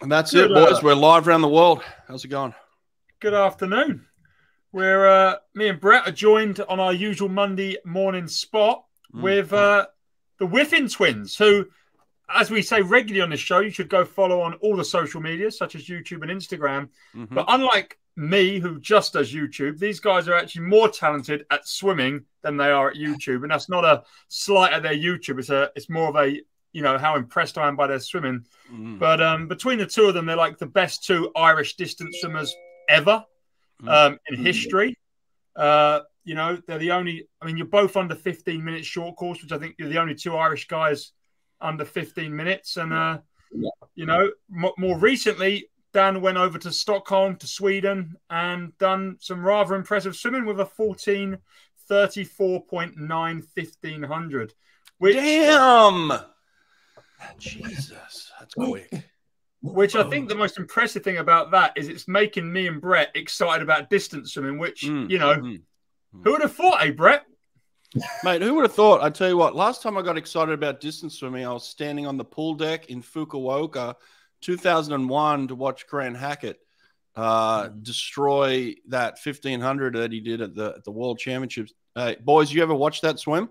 And that's Good, it, boys. Uh, We're live around the world. How's it going? Good afternoon. We're uh, me and Brett are joined on our usual Monday morning spot mm. with uh, the Wiffen twins, who, as we say regularly on this show, you should go follow on all the social media, such as YouTube and Instagram. Mm-hmm. But unlike me, who just does YouTube, these guys are actually more talented at swimming than they are at YouTube, and that's not a slight at their YouTube. It's a it's more of a you know how impressed I am by their swimming. Mm. But um, between the two of them, they're like the best two Irish distance swimmers ever mm. um, in mm. history. Uh, you know, they're the only. I mean, you're both under 15 minutes short course, which I think you're the only two Irish guys under 15 minutes. And uh, yeah. you know, m- more recently, Dan went over to Stockholm to Sweden and done some rather impressive swimming with a 14 34.9 1500. Which, Damn! Jesus, that's quick. Which I think the most impressive thing about that is it's making me and Brett excited about distance swimming, which, mm, you know, mm, who would have thought, eh, Brett? Mate, who would have thought? I tell you what, last time I got excited about distance swimming, I was standing on the pool deck in Fukuoka, 2001, to watch Grant Hackett uh, mm. destroy that 1500 that he did at the at the World Championships. Hey, boys, you ever watch that swim?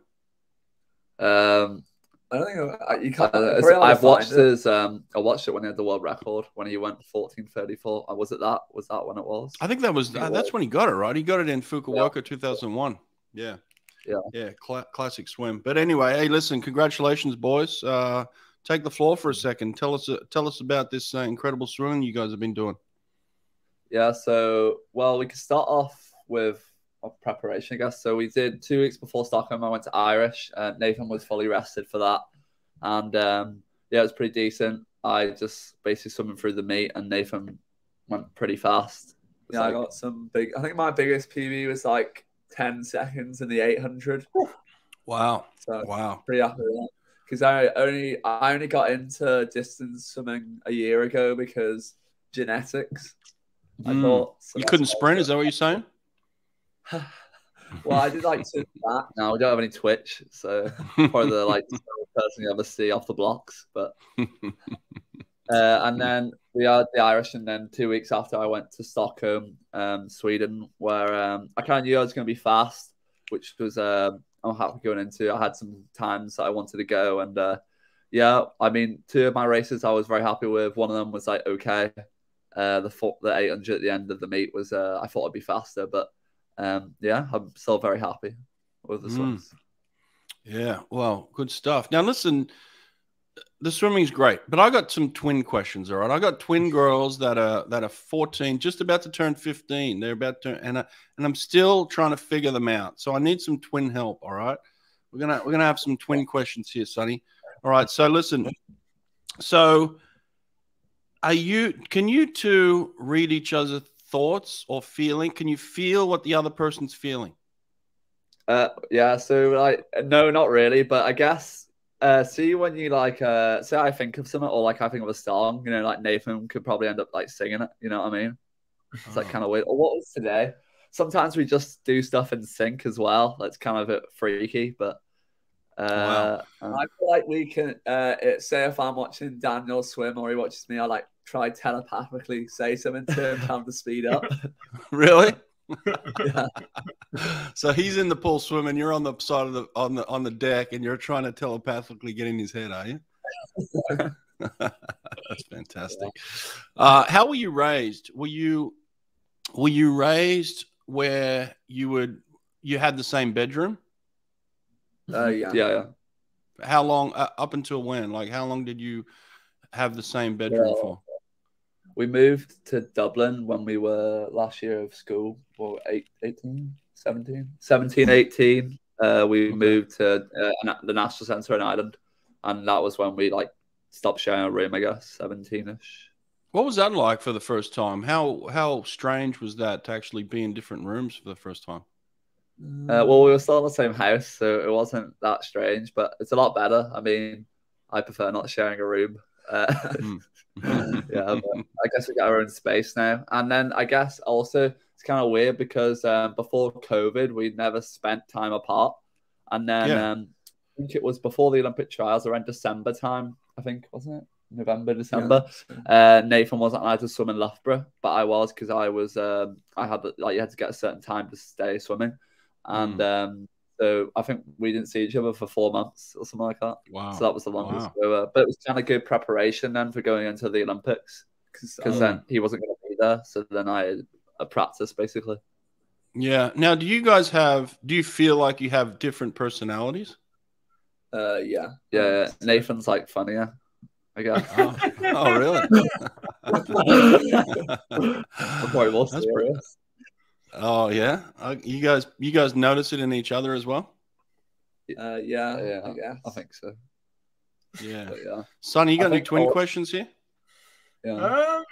Um, I don't think I, you can't. Uh, I've watched his. Um, I watched it when he had the world record when he went fourteen thirty four. Uh, was it that? Was that when it was? I think that was. Uh, that's when he got it right. He got it in Fukuoka yeah. two thousand one. Yeah. Yeah. Yeah. Cl- classic swim. But anyway, hey, listen, congratulations, boys. Uh, take the floor for a second. Tell us. Uh, tell us about this uh, incredible swimming you guys have been doing. Yeah. So, well, we can start off with preparation, I guess. So we did two weeks before Stockholm. I went to Irish. Uh, Nathan was fully rested for that, and um, yeah, it was pretty decent. I just basically swimming through the meet, and Nathan went pretty fast. Yeah, like, I got some big. I think my biggest PB was like ten seconds in the eight hundred. Wow! So wow! Pretty happy with because I only I only got into distance swimming a year ago because genetics. I mm. thought so you couldn't sprint. Is that what you're saying? Well, I did like to that. Now we don't have any Twitch, so probably the like person you ever see off the blocks. But uh, and then we had the Irish, and then two weeks after I went to Stockholm, um, Sweden, where um, I kind of knew I was going to be fast, which was um, I'm happy going into. I had some times that I wanted to go, and uh, yeah, I mean, two of my races I was very happy with. One of them was like okay. Uh, the the 800 at the end of the meet was uh, I thought I'd be faster, but um, yeah, I'm still very happy with the swims. Mm. Yeah, well, good stuff. Now, listen, the swimming's great, but I got some twin questions. All right, I got twin girls that are that are 14, just about to turn 15. They're about to, and I, and I'm still trying to figure them out. So I need some twin help. All right, we're gonna we're gonna have some twin questions here, Sonny. All right, so listen, so are you? Can you two read each other thoughts or feeling? Can you feel what the other person's feeling? Uh, yeah. So like, no, not really. But I guess, uh, see when you like, uh, say I think of something or like I think of a song, you know, like Nathan could probably end up like singing it. You know what I mean? It's like oh. kind of weird. Or what was today? Sometimes we just do stuff in sync as well. That's kind of a bit freaky, but. Uh, wow. um, I feel like we can uh, say if I'm watching Daniel swim or he watches me, I like try telepathically say something to him, tell him to speed up. really? yeah. So he's in the pool swimming. You're on the side of the on the on the deck, and you're trying to telepathically get in his head, are you? That's fantastic. Uh, how were you raised? Were you were you raised where you would you had the same bedroom? Uh, yeah, yeah, yeah. How long uh, up until when? Like, how long did you have the same bedroom yeah. for? We moved to Dublin when we were last year of school, or 18, 17, 17, 18. Uh, we moved to uh, the National Centre in Ireland, and that was when we like stopped sharing a room. I guess seventeen ish. What was that like for the first time? How how strange was that to actually be in different rooms for the first time? Uh, well, we were still in the same house, so it wasn't that strange, but it's a lot better. I mean, I prefer not sharing a room. Uh, mm. yeah, I guess we got our own space now. And then I guess also it's kind of weird because um, before COVID, we never spent time apart. And then yeah. um, I think it was before the Olympic trials around December time, I think, wasn't it? November, December. Uh, Nathan wasn't allowed to swim in Loughborough, but I was because I was um, I had like you had to get a certain time to stay swimming, and um, so I think we didn't see each other for four months or something like that. Wow. So that was the longest. Wow. So, uh, but it was kind of good preparation then for going into the Olympics because um, then he wasn't going to be there. So then I had a practice basically. Yeah. Now, do you guys have? Do you feel like you have different personalities? uh, yeah, Yeah, Nathan's like funnier. I guess. Oh, oh really? I'm probably more That's serious. Oh yeah. Uh, you guys, you guys notice it in each other as well? uh, yeah, Yeah, I guess. I think so. Yeah. But yeah. Sonny, you I got any think twin all- questions here? Yeah. Um,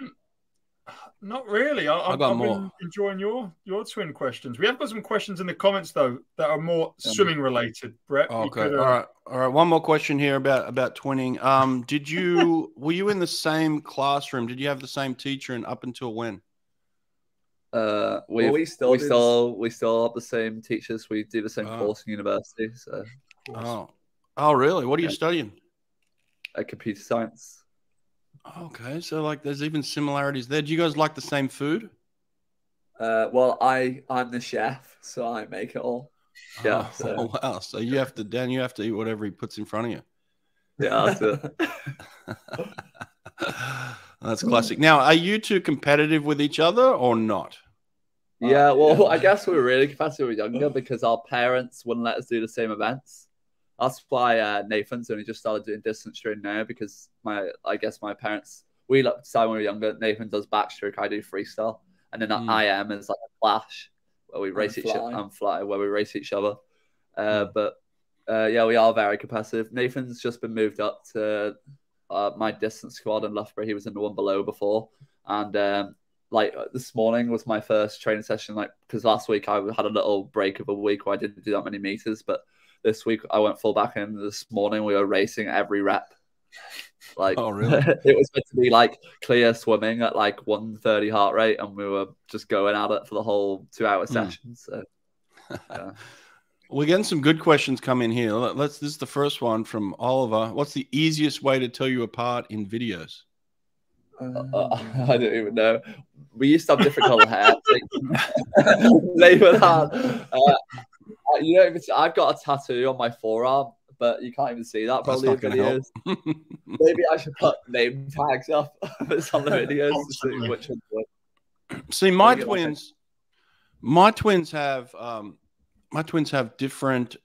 not really. I, I've, got I've been more. enjoying your your twin questions. We have got some questions in the comments though that are more Yeah. swimming related. Brett, you Okay. could, uh, All right. All right. One more question here about about twinning. Um, did you were you in the same classroom? Did you have the same teacher and up until when? Uh, we Well, we still we did- still we still have the same teachers. We do the same Oh. course in university. So Oh. Oh, really? What are you Yeah. studying? uh, computer science. Okay, so like there's even similarities there. Do you guys like the same food? Uh, well, I I'm the chef, so I make it all. Yeah, Oh, so- wow. So you have to Dan, you have to eat whatever he puts in front of you. Yeah. That's classic. Now, are you two competitive with each other or not? Yeah, well, yeah. I guess we were really competitive when we were younger because our parents wouldn't let us do the same events. That's why uh, Nathan's only just started doing distance training now because my, I guess my parents, we decided when we were younger. Nathan does backstroke, I do freestyle, and then Mm. I am is like a flash where we race each other and fly where we race each other. Uh, Mm. But uh, yeah, we are very competitive. Nathan's just been moved up to uh, my distance squad in Loughborough. He was in the one below before, and um, like uh, this morning was my first training session. Like because last week I had a little break of a week where I didn't do that many meters, but this week I went full back, and this morning we were racing every rep. Like, Oh, really? it was meant to be like clear swimming at like 130 heart rate, and we were just going at it for the whole two hour Hmm. session. So, yeah. We're getting some good questions come in here. Let's. This is the first one from Oliver. What's the easiest way to tell you apart in videos? Uh, I don't even know. We used to have different color hair. they would have. Uh, you. See, I've got a tattoo on my forearm, but you can't even see that probably in videos. Maybe I should put name tags up for some of the videos to see which. See, my my twins, my twins have, um, my twins have different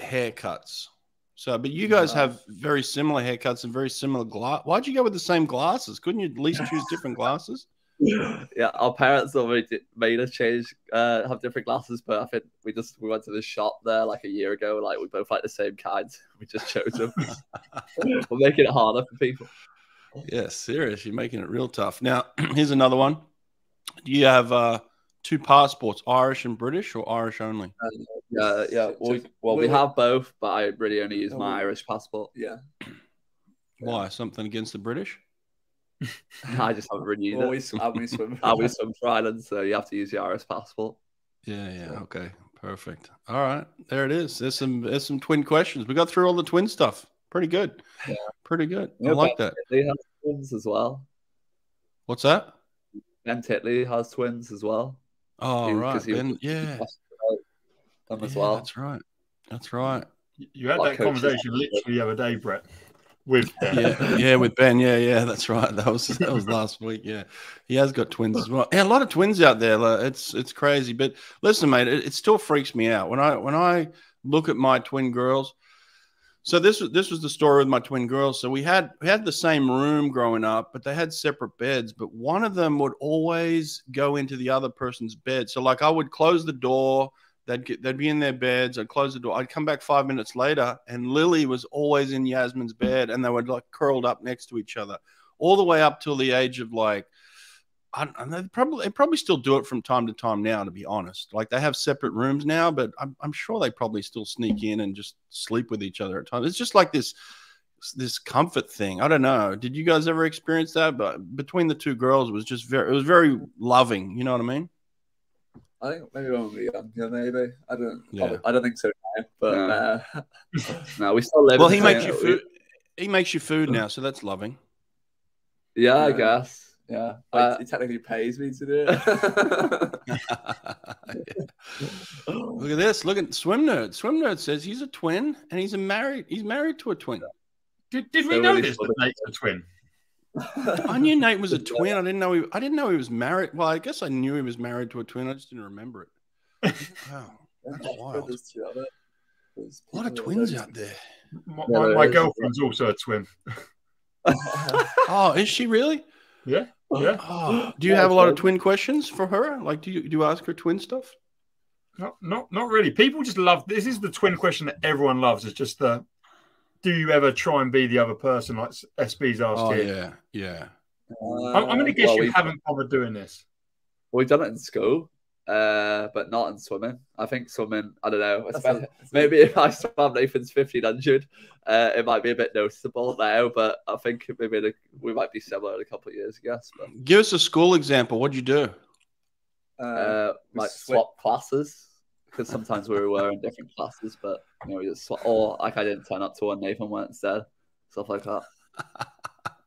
haircuts. So, but you guys have very similar haircuts and very similar glass. Why'd you go with the same glasses? Couldn't you at least choose different glasses? Yeah, our parents already made us change, uh, have different glasses, but I think we just we went to the shop there like a year ago. Like we both like the same kinds. We just chose them. We're making it harder for people. Yeah, serious. You're making it real tough. Now, here's another one. Do you have uh, two passports, Irish and British, or Irish only? Yeah, yeah. Well, we, well, we we- have both, but I really only use my we- Irish passport. Yeah. Why? Something against the British? I just haven't renewed Well, it. we, sw- uh, we swim. I was from Ireland, so you have to use your Irish passport. Yeah, yeah. Yeah. Okay, perfect. All right, there it is. There's some there's some twin questions. We got through all the twin stuff. Pretty good. Yeah. Pretty good. I Yeah, like that. They have twins as well. What's that? Ben Titley has twins as well. Oh, He- right. 'cause he was- yeah. Them as Yeah, well. That's right. That's right. You had Like that coaches. conversation literally the other day, Brett, with Ben. Yeah, yeah, with Ben. Yeah, yeah, that's right. That was that was last week. Yeah, he has got twins as well. Yeah, a lot of twins out there. like, It's it's crazy. But listen, mate, it, it still freaks me out when I when I look at my twin girls. So this was this was the story with my twin girls. So we had we had the same room growing up, but they had separate beds. But one of them would always go into the other person's bed. So like I would close the door. They'd get, they'd be in their beds. I'd close the door. I'd come back five minutes later, and Lily was always in Yasmin's bed, and they were like curled up next to each other, all the way up till the age of like, I, don't- they probably they probably still do it from time to time now. To be honest, like they have separate rooms now, but I'm, I'm sure they probably still sneak in and just sleep with each other at times. It's just like this this comfort thing. I don't know. Did you guys ever experience that? But between the two girls, it was just very it was very loving. You know what I mean? I think maybe when we were younger, maybe. I don't. Yeah. I don't think so now. But Yeah. uh, No, we still live. Well, he makes you food. He makes you food now, so that's loving. Yeah, I guess. Yeah. Like, Uh, he technically pays me to do it. Look at this. Look at Swim Nerd. Swim Nerd says he's a twin and he's a married. He's married to a twin. Did, did we So know this that Nate's a twin? I knew Nate was a twin. I didn't know he. I didn't know he was married. Well, I guess I knew he was married to a twin. I just didn't remember it. Wow, that's wild. There's two of it. There's A lot of twins out there. My, my, my girlfriend's also a twin. Oh, is she really? Yeah, yeah. Oh, do you Yeah, have a lot of twin questions for her? Like, do you do you ask her twin stuff? Not, not, not really. People just love. This is the twin question that everyone loves. It's just the, do you ever try and be the other person? Like SB's asked Oh here. yeah, yeah. I'm, I'm going to uh, guess well, you haven't bothered doing this. We've done it in school, uh, but not in swimming. I think swimming, I don't know. That's especially- that's maybe if I swam Nathan's 1500, uh, it might be a bit noticeable now, but I think maybe in a, we might be similar in a couple of years, I guess. But, Give us a school example. What'd you do? Uh, uh, like swim- swap classes because sometimes we were in different classes, but you know, we just swap, or like I didn't turn up to one, Nathan went instead, stuff like that.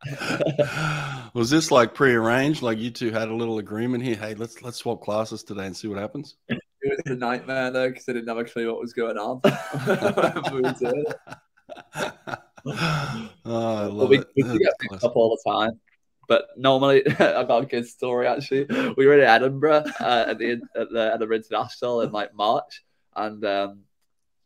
was this like prearranged? Like you two had a little agreement here? Hey, let's let's swap classes today and see what happens. It was a nightmare though because I didn't have a clue what was going on. Oh, I But love we, it. we get picked up all the time. But normally, I got a good story actually. We were in Edinburgh uh, at the at the Edinburgh International in like March, and um,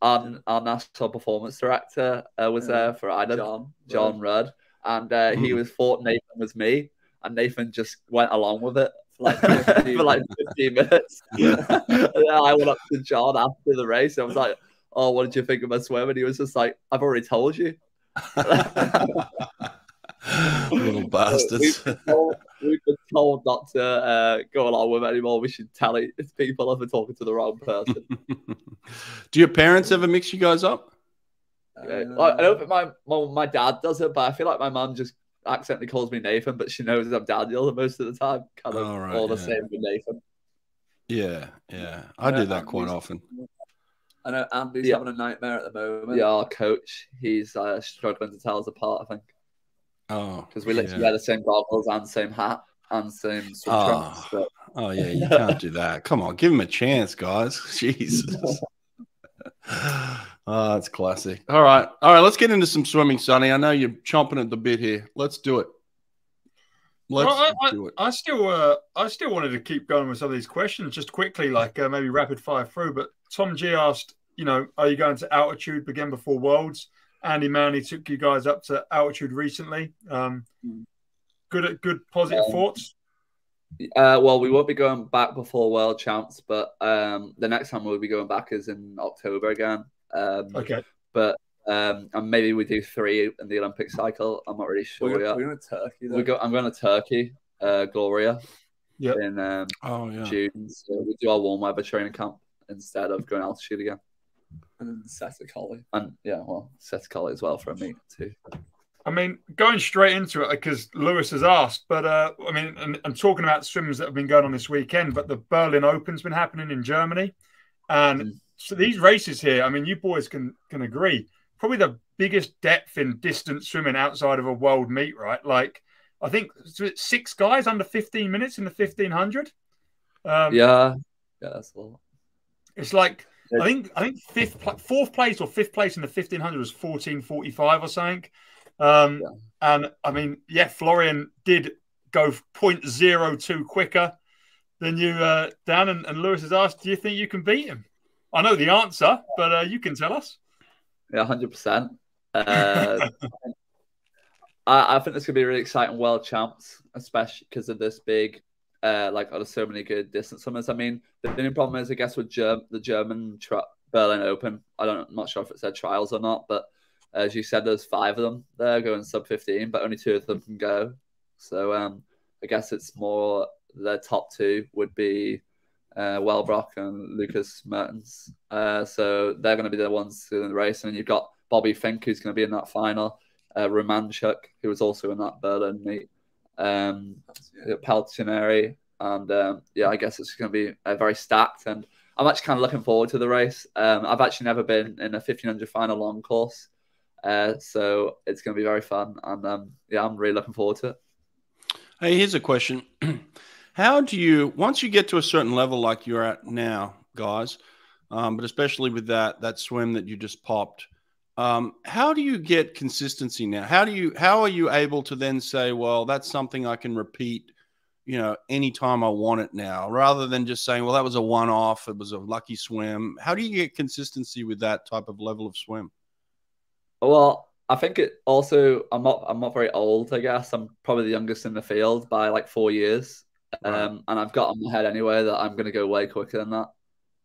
our, our national performance director uh, was there for Ireland, Jon. Jon Rudd, and uh, he Mm. was thought Nathan was me, and Nathan just went along with it For like 15 for like 15 minutes. and then I went up to Jon after the race. I was like, "Oh, what did you think of my swim?" And he was just like, "I've already told you." Little bastards. We've been told, we've been told not to uh, go along with it anymore. We should tell it if people if we're talking to the wrong person. Do your parents ever mix you guys up? I, I don't think my, my my dad does it, but I feel like my mum just accidentally calls me Nathan, but she knows I'm Daniel most of the time. Kind of All right, all the yeah. same with Nathan. Yeah, yeah. I do that I'm quite often. I know Andy's Yeah. having a nightmare at the moment. Yeah, our coach, he's uh, struggling to tell us apart. I think Oh, because we literally yeah. wear the same goggles and same hat and same Oh. trunks. But Oh yeah, you can't do that. Come on, give him a chance, guys. Jesus. Oh, that's classic. All right. All right, let's get into some swimming, Sonny. I know you're chomping at the bit here. Let's do it. Let's Well, I, do it. I, I still, uh, I still wanted to keep going with some of these questions just quickly, like uh, maybe rapid fire through. But Tom G asked, you know, are you going to altitude again before Worlds? Andi Manley took you guys up to altitude recently. Um, good, good, positive Um, thoughts. Uh, well, we won't be going back before World Champs, but um, the next time we'll be going back is in October again. Um, Okay, But um, and maybe we do three in the Olympic cycle. I'm not really sure We're, yet. we're going to Turkey though. We go. I'm going to Turkey, uh, Gloria, Yep. in um, Oh yeah. June. So we do our warm weather training camp instead of going altitude again. and then Sette Colli. And yeah, well, Sette Colli as well for a meet too. I mean, going straight into it because Lewis has asked, but uh, I mean, and, I'm talking about swims that have been going on this weekend, but the Berlin Open's been happening in Germany, and Mm. So these races here, I mean, you boys can can agree, probably the biggest depth in distance swimming outside of a world meet, right? Like, I think six guys under 15 minutes in the 1500. Um, Yeah, yeah, that's a lot. it's like I think I think fifth, fourth place or fifth place in the fifteen hundred was fourteen forty five or something. Um, Yeah. And I mean, yeah, Florian did go 0.02 quicker than you, uh, Dan. And, and Lewis has asked, "Do you think you can beat him?" I know the answer, but uh, you can tell us. Yeah, hundred percent. Uh, I, I think this could be a really exciting world champs, especially because of this big, uh, like there's so many good distance swimmers. I mean, the only problem is, I guess, with Germ- the German tri- Berlin Open. I don't, I'm not sure if it said trials or not, but as you said, there's five of them there going sub 15, but only two of them can go. So um, I guess it's more the top two would be uh, Wellbrock and Lukas Märtens. Uh, so they're going to be the ones in the race. And then you've got Bobby Finke, who's going to be in that final. Uh, Romanchuk, who was also in that Berlin meet. Um, Yeah. And um, yeah, I guess it's going to be uh, very stacked. And I'm actually kind of looking forward to the race. Um, I've actually never been in a 1500 final long course. Uh, so it's going to be very fun. And um, yeah, I'm really looking forward to it. Hey, here's a question. How do you once you get to a certain level like you're at now, guys, um, but especially with that that swim that you just popped, um, how do you get consistency now? How do you how are you able to then say, well, that's something I can repeat, you know, anytime I want it now, rather than just saying, well, that was a one off, it was a lucky swim. How do you get consistency with that type of level of swim? Well, I think it also I'm not I'm not very old, I guess. I'm probably the youngest in the field by like four years. Um, and I've got on my head anyway that I'm gonna go way quicker than that.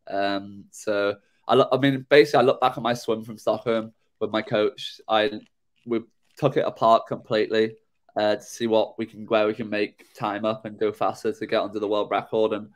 Um, so I, I mean, basically, I look back at my swim from Stockholm with my coach. I we took it apart completely uh, to see what we can where we can make time up and go faster to get under the world record. And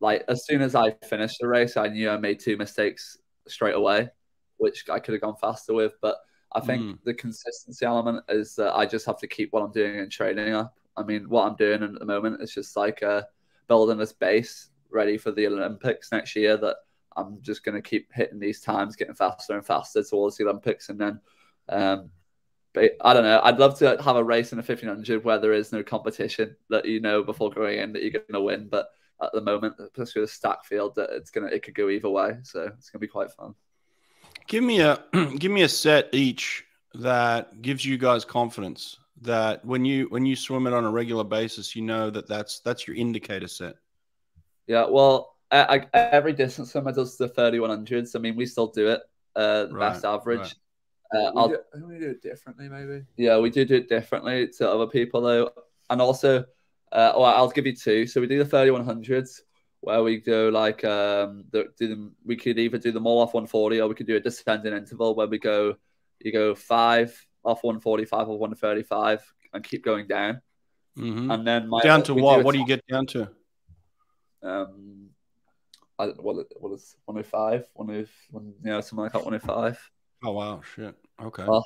like as soon as I finished the race, I knew I made two mistakes straight away, which I could have gone faster with. But I think mm. the consistency element is that I just have to keep what I'm doing in training up. I mean, what I'm doing at the moment is just like uh, building this base ready for the Olympics next year that I'm just going to keep hitting these times, getting faster and faster towards the Olympics. And then, um, but I don't know. I'd love to have a race in a 1500 where there is no competition that you know before going in that you're going to win. But at the moment, especially with a stack field, that it's gonna it could go either way. So it's gonna be quite fun. Give me a give me a set each that gives you guys confidence that when you when you swim it on a regular basis, you know that that's that's your indicator set. Yeah, well, I, I, every distance swimmer does the 3100s. I mean, we still do it, uh, right, best average. Right. Uh, we, do, we do it differently, maybe. Yeah, we do do it differently to other people, though. And also, uh, well, I'll give you two. So we do the 3100s, where we go like, um, the, do them, we could either do them all off 140 or we could do a descending interval where we go, you go five off 145 or 135 and keep going down. Mm-hmm. And then my, down to what? What do you get down to? Um, I, don't know what what is 105, 105, you know, something like that, 105. Oh wow, shit. Okay. Off.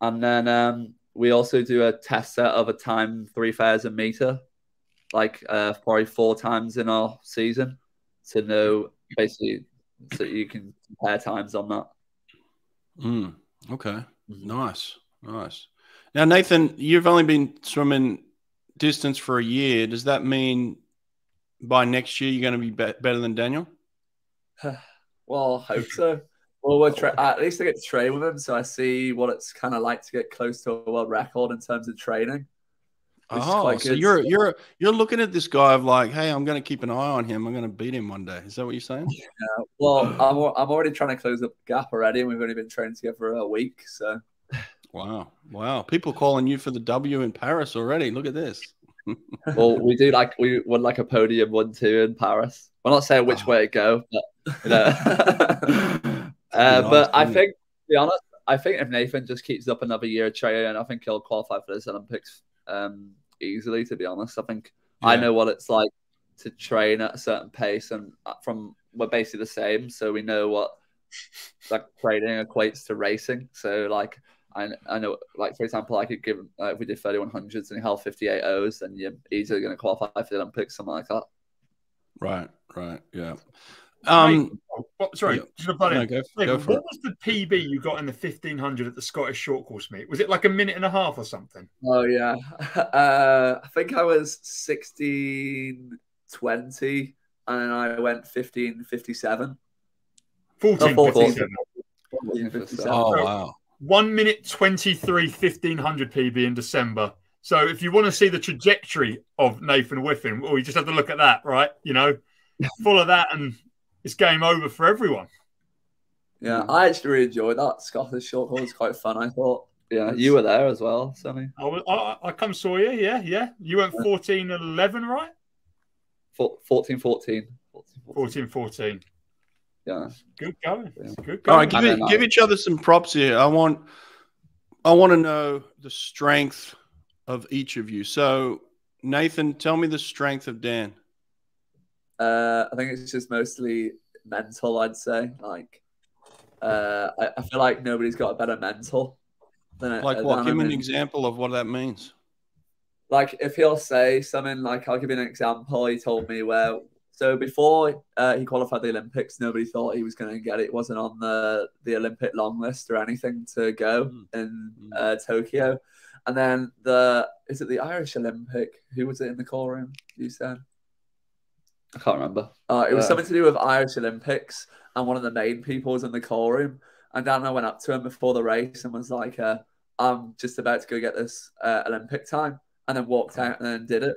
And then um, we also do a test set of a time three thousand meter, like uh, probably four times in our season, to know basically so you can compare times on that. Mm, okay. Mm-hmm. Nice. Nice. Now, Nathan, you've only been swimming distance for a year. Does that mean by next year you're going to be, be- better than Daniel? well, I hope so. Well, we're tra- at least I get to train with him, so I see what it's kind of like to get close to a world record in terms of training. Oh, so you're you're you're looking at this guy of like, hey, I'm going to keep an eye on him. I'm going to beat him one day. Is that what you're saying? Yeah. Well, I'm I'm already trying to close the gap already, and we've only been training together for a week. So. Wow, wow! People calling you for the W in Paris already. Look at this. well, we do like we won like a podium one two in Paris. I'm not saying which oh. way to go, but you know. uh, but I think, to be honest, I think if Nathan just keeps up another year of training, I think he'll qualify for this Olympics um, easily. To be honest, I think yeah. I know what it's like to train at a certain pace, and uh, from we're basically the same, so we know what like training equates to racing. So like I, I know, like for example, I could give uh, if we did thirty one hundreds and you held fifty eight O's, then you're easily going to qualify for the Olympics, something like that. Right, right, yeah. Um, oh, sorry, yeah. just a no, go, go what it. was the PB you got in the fifteen hundred at the Scottish Short Course meet? Was it like a minute and a half or something? Oh yeah, uh, I think I was sixteen twenty, and then I went fifteen fifty seven. 14, 14, 57. Oh wow one minute 23 1500 PB in December. So if you want to see the trajectory of Nathan Wiffen, well, you just have to look at that, right? You know, follow that and it's game over for everyone. Yeah, I actually really enjoyed that. Scottish short haul was quite fun, I thought. Yeah, you were there as well, Sammy. I, was, I, I come saw you, yeah, yeah. You went 14 11, right? 14 14. 14 14 yeah. Good going. Good going. All right, give, it, give each other some props here. I want I want to know the strength of each of you. So, Nathan, tell me the strength of Dan. Uh, I think it's just mostly mental. I'd say, like, uh, I, I feel like nobody's got a better mental than like what? Give me an example of what that means. Like, if he'll say something like, I'll give you an example. He told me where so before uh, he qualified the Olympics, nobody thought he was going to get it. it. wasn't on the the Olympic long list or anything to go mm. in mm. uh, Tokyo. And then the is it the Irish Olympic? Who was it in the call room? You said. I can't remember. Uh, it was Yeah. something to do with Irish Olympics, and one of the main people was in the call room. And Dana went up to him before the race and was like, uh, "I'm just about to go get this uh, Olympic time," and then walked out and then did it.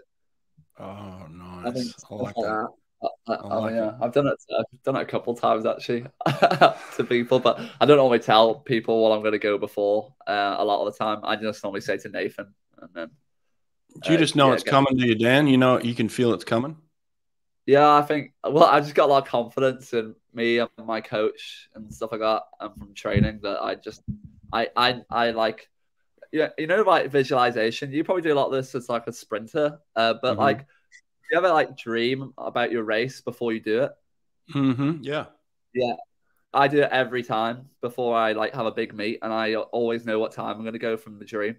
Oh, I nice. I stuff like like that. I oh like yeah, I've done it. I've done it a couple times actually to people, but I don't normally tell people what I'm going to go before. Uh, a lot of the time, I just normally say to Nathan, and then Do you uh, just know yeah, it's coming to you, Dan? You know, you can feel it's coming. Yeah, I think. Well, I just got a lot of confidence in me and my coach and stuff like that, and from training that I just, I, I, I like, yeah, you know, like visualization. You probably do a lot of this as like a sprinter, uh, but Mhm. like, you ever like dream about your race before you do it? Mm-hmm. Yeah. I do it every time before I like have a big meet, and I always know what time I'm going to go from the dream.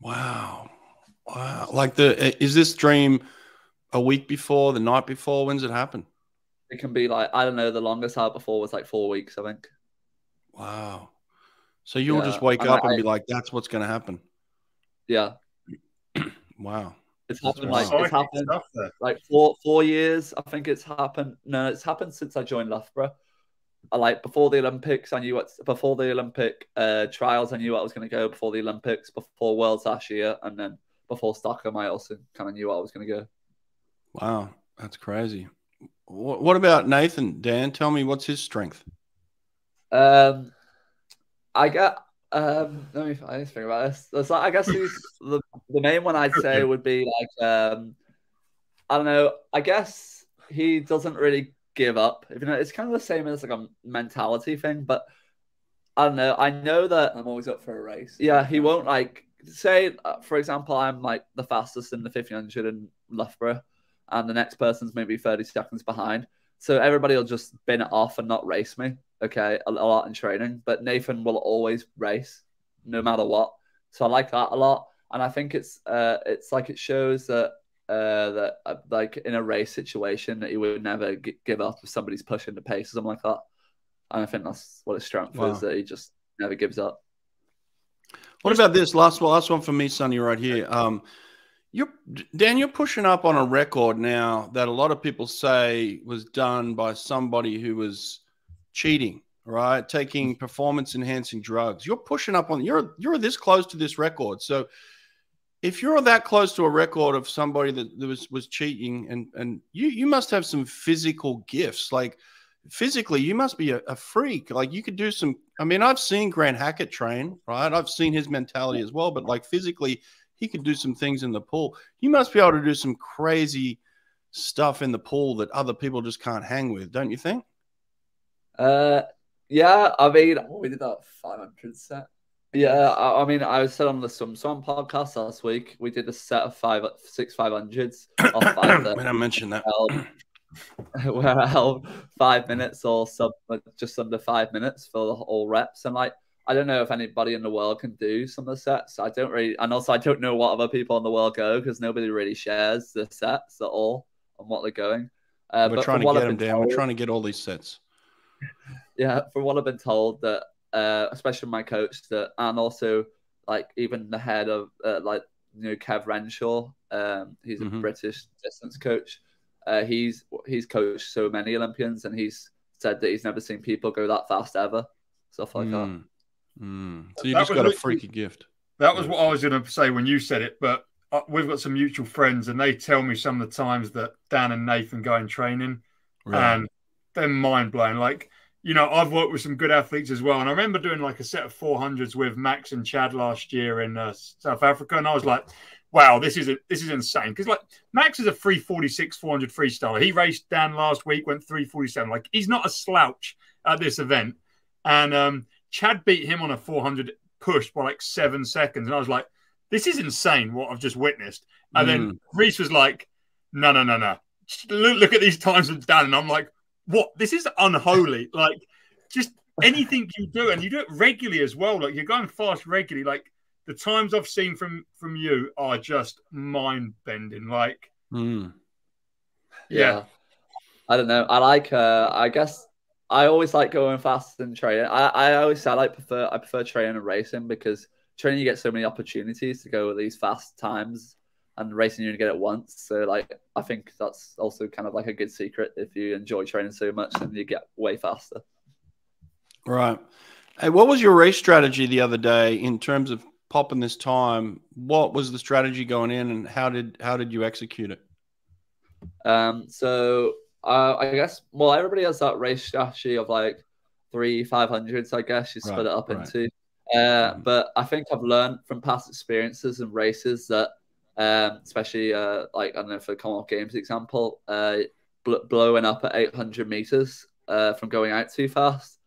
Wow. Wow. Like the is this dream a week before, the night before? When's it happen? It can be like I don't know. The longest I had before was like four weeks, I think. Wow. So you'll just wake and up I- and be like, "That's what's going to happen." Yeah, Wow. It's happened like it's happened stuff like four four years. I think it's happened. No, it's happened since I joined Loughborough. I like before the Olympics. I knew what before the Olympic uh, trials. I knew what I was going to go before the Olympics, before Worlds last year, and then before Stockholm. I also kind of knew what I was going to go. Wow, That's crazy. What, what about Nathan? Dan, tell me what's his strength? Um, I get. Um, let me. I need to think about this. There's like, I guess the the main one I'd say would be like um, I don't know. I guess he doesn't really give up. If you know, it's kind of the same as like a mentality thing, but I don't know. I know that I'm always up for a race. yeah, he won't like say, uh, for example, I'm like the fastest in the 1500 in Loughborough, and the next person's maybe 30 seconds behind. So everybody will just bin it off and not race me. Okay, a, a lot in training, but Nathan will always race, no matter what. So I like that a lot, and I think it's uh, it's like it shows that uh, that uh, like in a race situation that he would never g- give up if somebody's pushing the pace or something like that. And I think that's what his strength Wow. is that he just never gives up. What about this last one? Last one for me, Sonny, right here. Um, you're Dan. You're pushing up on a record now that a lot of people say was done by somebody who was cheating, right? Taking mm-hmm. performance enhancing drugs. You're pushing up on. You're you're this close to this record. So, if you're that close to a record of somebody that, that was was cheating, and and you you must have some physical gifts, like physically you must be a, a freak like you could do some i mean i've seen grant hackett train right i've seen his mentality as well but like physically he could do some things in the pool you must be able to do some crazy stuff in the pool that other people just can't hang with don't you think Uh, yeah, I mean, Oh, we did that 500 set. yeah, I, I mean, I was said on the Swam podcast last week. We did a set of five, six five hundreds off five that when i mentioned that held, where I held five minutes or sub, just under five minutes for the whole reps, and like. I don't know if anybody in the world can do some of the sets. I don't really, and also I don't know what other people in the world go because nobody really shares the sets at all and what they're going. Uh, we're but trying to get been down we're trying to get all these sets yeah, from what I've been told that, uh, especially my coach, that and also like even the head of uh, like you know Kev Renshaw, um, he's a Mhm. British distance coach. Uh, he's he's coached so many Olympians, and he's said that he's never seen people go that fast ever, stuff like that. Mm, mm. so you That just got a literally- freaky gift That was what I was going to say when you said it, but uh, we've got some mutual friends, and they tell me some of the times that Dan and Nathan go in training, and they're mind blowing. Like, you know, I've worked with some good athletes as well, and I remember doing like a set of 400s with Max and Chad last year in uh, South Africa, and I was like, wow, this is a, this is insane because like Max is a 346 400 freestyler. He raced Dan last week, went 347. Like, he's not a slouch at this event, and um, Chad beat him on a 400 push by like seven seconds, and I was like, this is insane what I've just witnessed. And then Reese was like, no, no, no, no. Look, look at these times with Dan. And I'm like, what? This is unholy. like, just anything you do, and you do it regularly as well. Like, you're going fast regularly. Like, the times I've seen from from you are just mind bending. Like, Mm. yeah. I don't know. I like. Uh, I guess I always like going fast and training. I, I always say I like prefer I prefer training and racing because training, you get so many opportunities to go with these fast times, and racing you only get it once. So like I think that's also kind of like a good secret. If you enjoy training so much, then you get way faster. Right. Hey, what was your race strategy the other day in terms of popping this time? What was the strategy going in, and how did how did you execute it? Um, so uh, I guess well, everybody has that race strategy of like three five hundreds. I guess you split Right, it up right. into. Uh, Mhm. but I think I've learned from past experiences and races that, um, especially uh, like I don't know for Commonwealth Games example, uh, bl- blowing up at 800 meters uh, from going out too fast.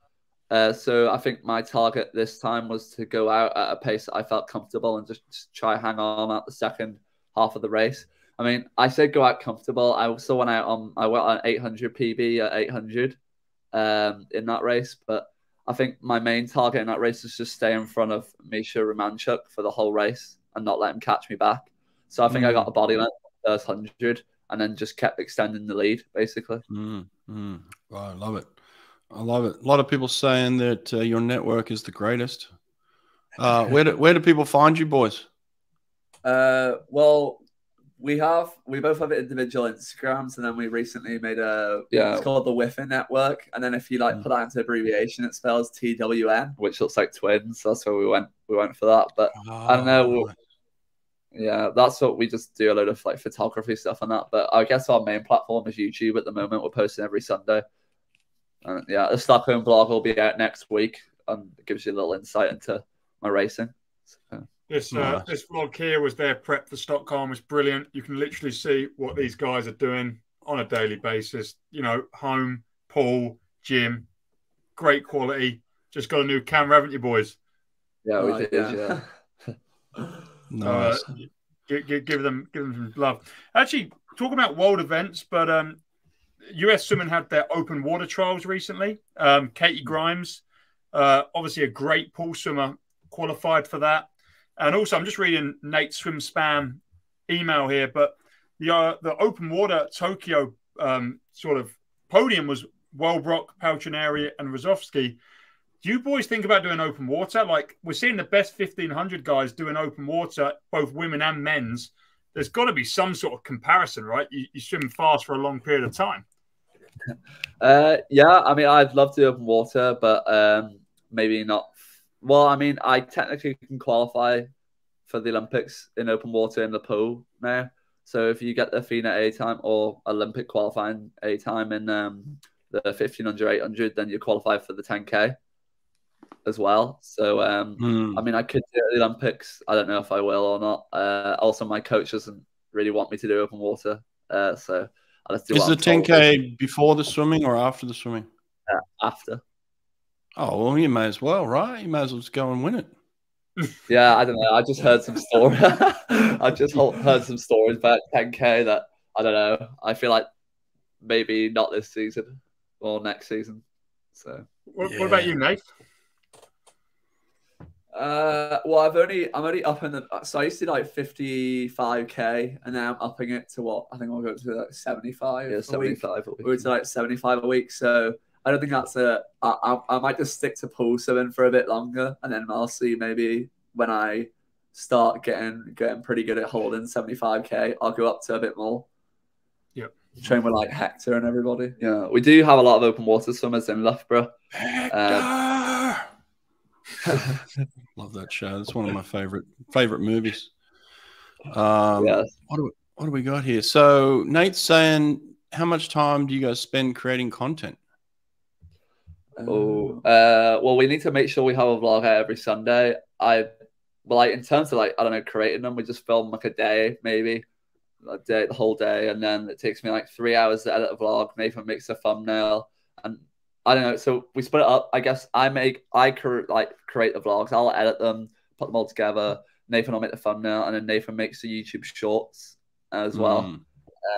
Uh, so I think my target this time was to go out at a pace that I felt comfortable and just, just try hang on at the second half of the race. I mean, I said go out comfortable. I also went out on I went on 800 PB at 800 um, in that race, but I think my main target in that race is just stay in front of Misha Romanchuk for the whole race and not let him catch me back. So I think I Mm. got a body length first hundred and then just kept extending the lead basically. Mm, mm. Oh, I love it. I love it. A lot of people saying that uh, your network is the greatest. Uh, where do where do people find you, boys? Uh, well, we have we both have individual Instagrams, and then we recently made a Yeah. It's called the Wiffen Network, and then if you like Mm. put that into abbreviation, it spells TWN, which looks like twins. That's where we went. We went for that, but I don't know. Oh, yeah, that's what we just do a load of like photography stuff on that. But I guess our main platform is YouTube at the moment. We're posting every Sunday. And yeah, the Stockholm blog will be out next week, and it gives you a little insight into my racing. So, This uh, Nice. this vlog here was their prep for Stockholm. It's brilliant. You can literally see what these guys are doing on a daily basis. You know, home, pool, gym, great quality. Just got a new camera, haven't you, boys? yeah, we Right, did. yeah. Yeah. nice. Uh, give, give, them give them some love. Actually, talking about world events, but um, US Swimming had their open water trials recently. Um, Katie Grimes, uh, obviously a great pool swimmer, qualified for that. And also, I'm just reading Nate Swim Spam email here, but the uh, the open water Tokyo um, sort of podium was Wellbrock, Paltrinieri, and Rasovszky. Do you boys think about doing open water? Like we're seeing the best 1500 guys doing open water, both women and men's. There's got to be some sort of comparison, right? You, you swim fast for a long period of time. Uh, yeah, I mean, I'd love to open water, but um, maybe not. Well, I mean, I technically can qualify for the Olympics in open water in the pool now. So if you get the FINA A time or Olympic qualifying A time in um, the 1500, 800, then you qualify for the 10K as well. So, um, Mm. I mean, I could do the Olympics. I don't know if I will or not. Uh, also, my coach doesn't really want me to do open water. Uh, so I'll just do Is the 10k before the swimming or after the swimming? after. Oh well, you may as well, right? You may as well just go and win it. Yeah, I don't know. I just heard some story. I just heard some stories about 10k that I don't know. I feel like maybe not this season or next season. So, What, what about you, Nate? Uh, well, I've only I'm only up in the so I used to do like 55k, and now I'm upping it to what I think I'll go to like 75. Yeah, 75 a week. We're to like 75 a week. So I don't think that's a. I, I, I might just stick to pool swimming for a bit longer, and then I'll see maybe when I start getting getting pretty good at holding 75k, I'll go up to a bit more. Yep. Train with like Hector and everybody. Yeah, we do have a lot of open water swimmers in Loughborough. Hector! Love that show. That's one of my favorite favorite movies. Um, yeah. What do we, what do we got here? So Nate's saying, how much time do you guys spend creating content? Oh, uh, well, we need to make sure we have a vlog out every Sunday. I, well, like in terms of like I don't know, creating them, we just film like a day, maybe a day, the whole day, and then it takes me like three hours to edit a vlog. Nathan makes a thumbnail, and I don't know. So we split it up. I guess I make, I cre- like create the vlogs. I'll edit them, put them all together. Nathan will make the thumbnail, and then Nathan makes the YouTube shorts as well. Mm. Um,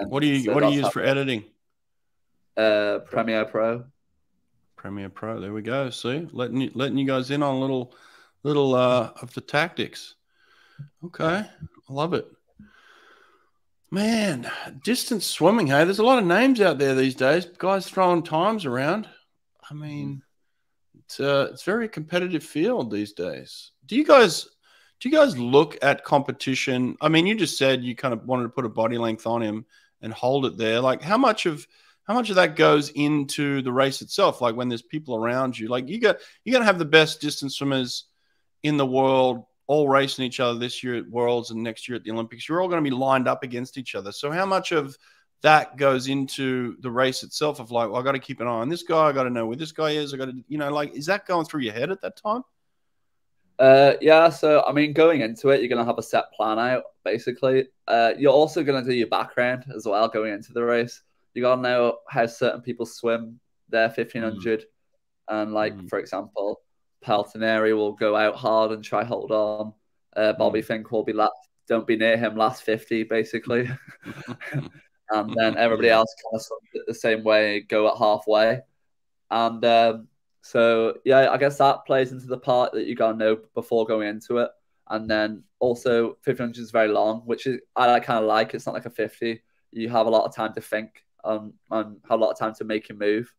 What do you so What do you use for editing? Uh, Premiere Pro. Premiere Pro. There we go. See, letting you, letting you guys in on a little little uh, of the tactics. Okay, I love it. Man, distance swimming. Hey, there's a lot of names out there these days. Guys throwing times around. I mean, it's uh, it's very competitive field these days. Do you guys Do you guys look at competition? I mean, you just said you kind of wanted to put a body length on him and hold it there. Like, how much of how much of that goes into the race itself? Like when there's people around you, like you got you're gonna have the best distance swimmers in the world all racing each other this year at Worlds and next year at the Olympics. You're all going to be lined up against each other. So how much of that goes into the race itself of like, well, I got to keep an eye on this guy. I got to know where this guy is. I got to, you know, like, is that going through your head at that time? Uh, yeah. So, I mean, going into it, you're going to have a set plan out, basically. Uh, you're also going to do your background as well going into the race. You got to know how certain people swim their 1500. Mm. And, like, mm. for example, Paltrinieri will go out hard and try hold on. Uh, Bobby mm. Finke will be last, don't be near him last 50, basically. and then everybody else kind of the same way, go at halfway. And um, so, yeah, I guess that plays into the part that you got to know before going into it. And then also, 1500 is very long, which is I kind of like. It's not like a 50. You have a lot of time to think and, and have a lot of time to make a move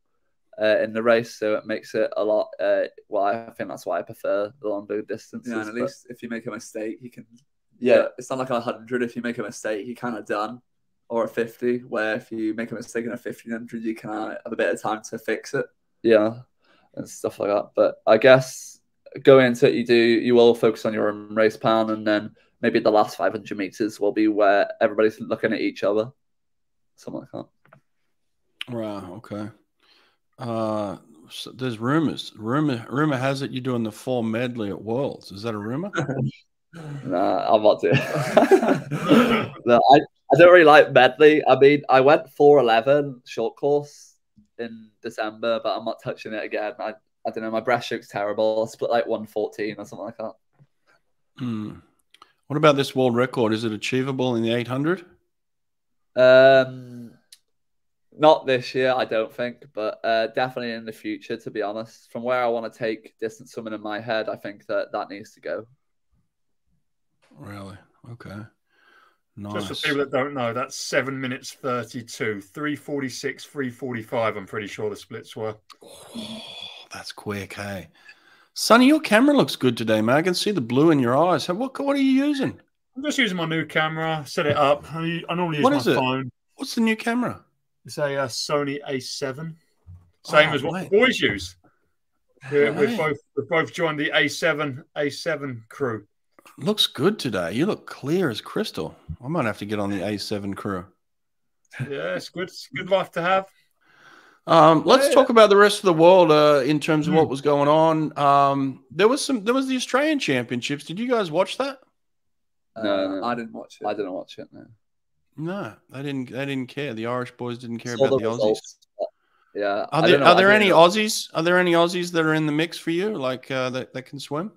uh, in the race, so it makes it a lot. Uh, well, I think that's why I prefer the longer distances. Yeah, and at but... least if you make a mistake, you can. Yeah, yeah it's not like a hundred. If you make a mistake, you kind of done, or a fifty, where if you make a mistake in a fifteen hundred, you can have a bit of time to fix it. Yeah, and stuff like that. But I guess going into it, you do you will focus on your own race plan, and then maybe the last five hundred meters will be where everybody's looking at each other, something like that. Right. Okay. Uh, so there's rumors. Rumor rumor has it you're doing the four medley at Worlds. Is that a rumor? nah, I'm not doing. no, I, I don't really like medley. I mean, I went four eleven short course in December, but I'm not touching it again. I I don't know. My breaststroke's terrible. I split like one fourteen or something like that. Hmm. What about this world record? Is it achievable in the 800? Um, not this year, I don't think, but uh, definitely in the future. To be honest, from where I want to take distance swimming in my head, I think that that needs to go. Really? Okay. Nice. Just for people that don't know, that's seven minutes thirty-two, three forty-six, three forty-five. I'm pretty sure the splits were. Oh, that's quick, hey. Sonny, your camera looks good today, man. I can see the blue in your eyes. What what are you using? I'm just using my new camera. Set it up. I, I normally use what my phone. It? What's the new camera? It's a, uh, Sony A7, same oh, as what the boys use. We're, we've both we've both joined the A7 A7 crew. Looks good today. You look clear as crystal. I might have to get on the A7 crew. Yeah, it's good. It's good life to have. Um, let's yeah. talk about the rest of the world uh, in terms of what was going on. Um, there was some. There was the Australian Championships. Did you guys watch that? No, no, I didn't watch it. I didn't watch it. No. No, they didn't. They didn't care. The Irish boys didn't care about the, the Aussies. Yeah. Are there are there any know. Aussies? Are there any Aussies that are in the mix for you, like uh, that that can swim?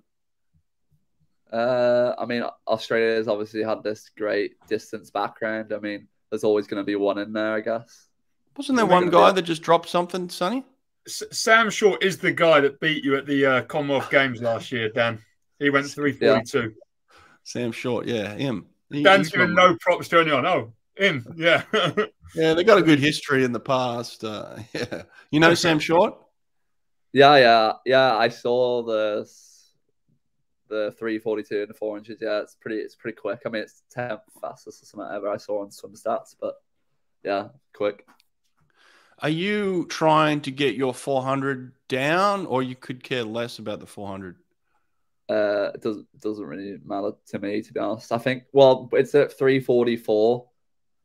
Uh, I mean, Australia has obviously had this great distance background. I mean, there's always going to be one in there, I guess. Wasn't there one guy that just dropped something, Sonny? Sam Short is the guy that beat you at the uh, Commonwealth Games last year, Dan. He went 342. Yeah. Sam Short, yeah, him. Dan's giving no props to anyone. Oh, him, yeah. yeah, they got a good history in the past. Uh, yeah. You know Sam Short? Yeah, yeah, yeah. I saw the the 342 and the 400. Yeah, it's pretty it's pretty quick. I mean, it's 10th fastest or something ever I saw on swim stats, but yeah, quick. Are you trying to get your 400 down, or you could care less about the 400? Uh, it doesn't doesn't really matter to me to be honest. I think well, it's at 344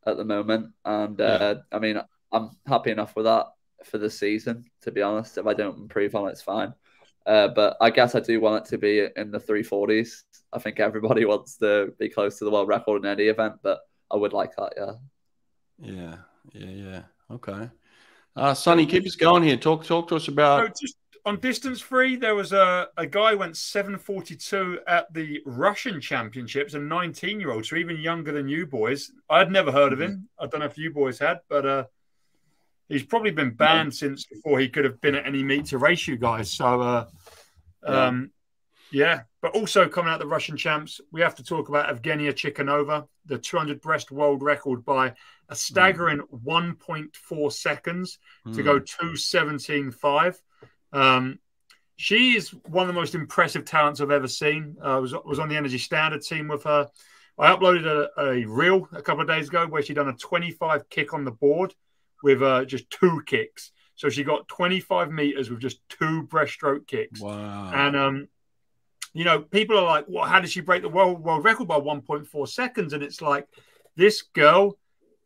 at the moment, and uh, yeah. I mean, I'm happy enough with that for the season. To be honest, if I don't improve on it, it's fine. Uh, but I guess I do want it to be in the 340s. I think everybody wants to be close to the world record in any event, but I would like that, yeah. Yeah, yeah, yeah. Okay. Uh, Sonny, keep us going here. Talk talk to us about. No, just on distance free, there was a, a guy went 742 at the Russian Championships, a 19 year old, so even younger than you boys. I'd never heard of him. Mm-hmm. I don't know if you boys had, but uh, he's probably been banned since before he could have been at any meet to race you guys. So, uh, um, yeah. But also coming out the Russian champs, we have to talk about Evgeniia Chikunova, the 200 breast world record by a staggering mm. 1.4 seconds mm. to go 217.5. Um, she is one of the most impressive talents I've ever seen. I was was on the Energy Standard team with her. I uploaded a, a reel a couple of days ago where she done a 25 kick on the board with uh, just two kicks. So she got 25 meters with just two breaststroke kicks. Wow. And um, you know, people are like, "Well, how did she break the world world record by 1.4 seconds?" And it's like, this girl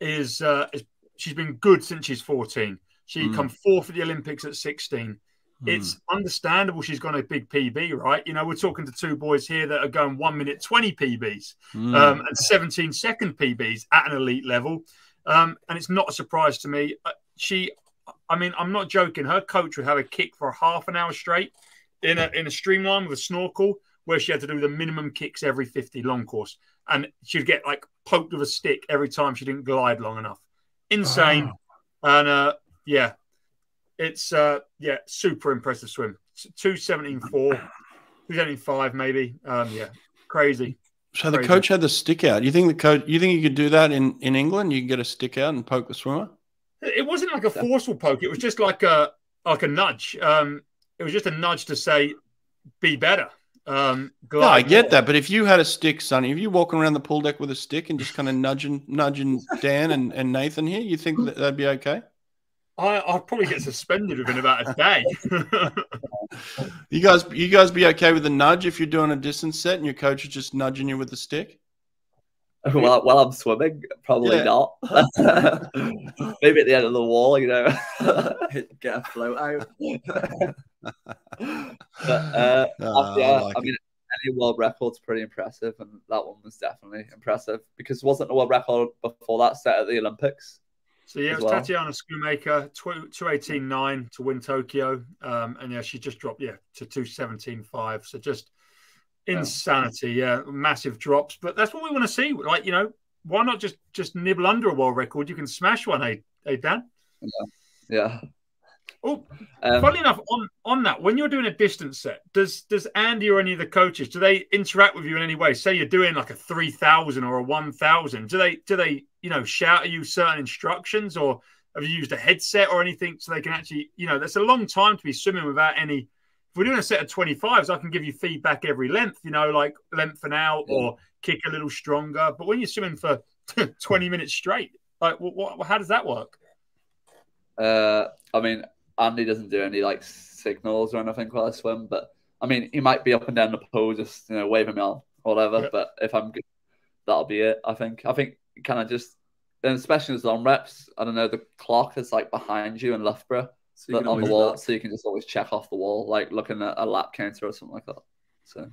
is, uh, is she's been good since she's 14. She Mm. come fourth at the Olympics at 16. Hmm. It's understandable she's got a big PB, right? You know, we're talking to two boys here that are going one minute 20 PBs Mm. um, and 17 second PBs at an elite level. Um, and it's not a surprise to me. Uh, She, I mean, I'm not joking. Her coach would have a kick for half an hour straight in a in a streamline with a snorkel, where she had to do the minimum kicks every 50 long course, and she'd get like poked with a stick every time she didn't glide long enough. Insane. And uh, yeah, it's uh, yeah, super impressive swim. Two seventeen four, two seventeen five maybe. Um, yeah, crazy. So the crazy. coach had the stick out. You think the coach? You think you could do that in in England? You can get a stick out and poke the swimmer. It wasn't like a forceful poke. It was just like a like a nudge. Um, it was just a nudge to say, "Be better." Um, No, I get more. that, but if you had a stick, Sonny, if you walking around the pool deck with a stick and just kind of nudging, nudging Dan and, and Nathan here, you think that that'd be okay? I, I'd probably get suspended within about a day. You guys, you guys be okay with a nudge if you're doing a distance set and your coach is just nudging you with the stick? While, while I'm swimming, probably Yeah. not. Maybe at the end of the wall, you know, get a float out. but uh, Ah, yeah, I I, like it. mean, any world record's pretty impressive, and that one was definitely impressive because it wasn't a world record before that set at the Olympics. So yeah, it was well. Tatjana Schoenmaker, two eighteen nine to win Tokyo, um, and yeah, she just dropped yeah to two seventeen five. So just insanity, yeah, massive drops. But that's what we want to see. Like you know, why not just just nibble under a world record? You can smash one, hey, hey Dan. Yeah. Yeah. Oh, Um, Funnily enough, on on that, when you're doing a distance set, does does Andi or any of the coaches do they interact with you in any way? Say you're doing like a three thousand or a one thousand, do they do they you know shout at you certain instructions, or have you used a headset or anything so they can actually you know that's a long time to be swimming without any. If we're doing a set of twenty fives, I can give you feedback every length, you know, like lengthen out or kick a little stronger. But when you're swimming for twenty minutes straight, like what, what how does that work? Uh, I mean, Andi doesn't do any like signals or anything while I swim, but I mean, he might be up and down the pool, just you know, waving me on or whatever. Yeah. But if I'm good, that'll be it. I think. I think kind of just, and especially as long reps. I don't know. The clock is like behind you in Loughborough So you can on the wall, look. so you can just always check off the wall, like looking at a lap counter or something like that. So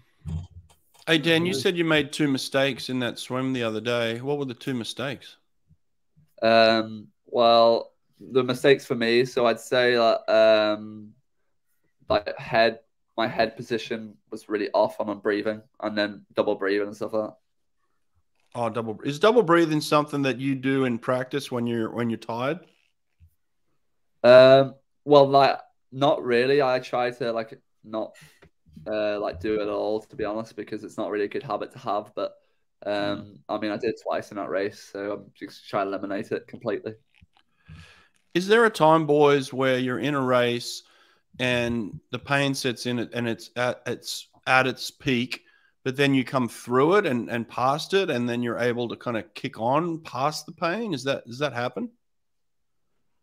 Hey Dan, you said you made two mistakes in that swim the other day. What were the two mistakes? Um, well, the mistakes for me. So I'd say that um, like head, my head position was really off on my breathing, and then double breathing and stuff like that. Oh, double is double breathing something that you do in practice when you're when you're tired? Um, well, like not really. I try to like not uh like do it at all, to be honest, because it's not really a good habit to have. But um, I mean, I did twice in that race, so I'm just trying to eliminate it completely. Is there a time, boys, where you're in a race and the pain sets in it and it's at it's at its peak, but then you come through it and, and past it, and then you're able to kind of kick on past the pain? Is that does that happen?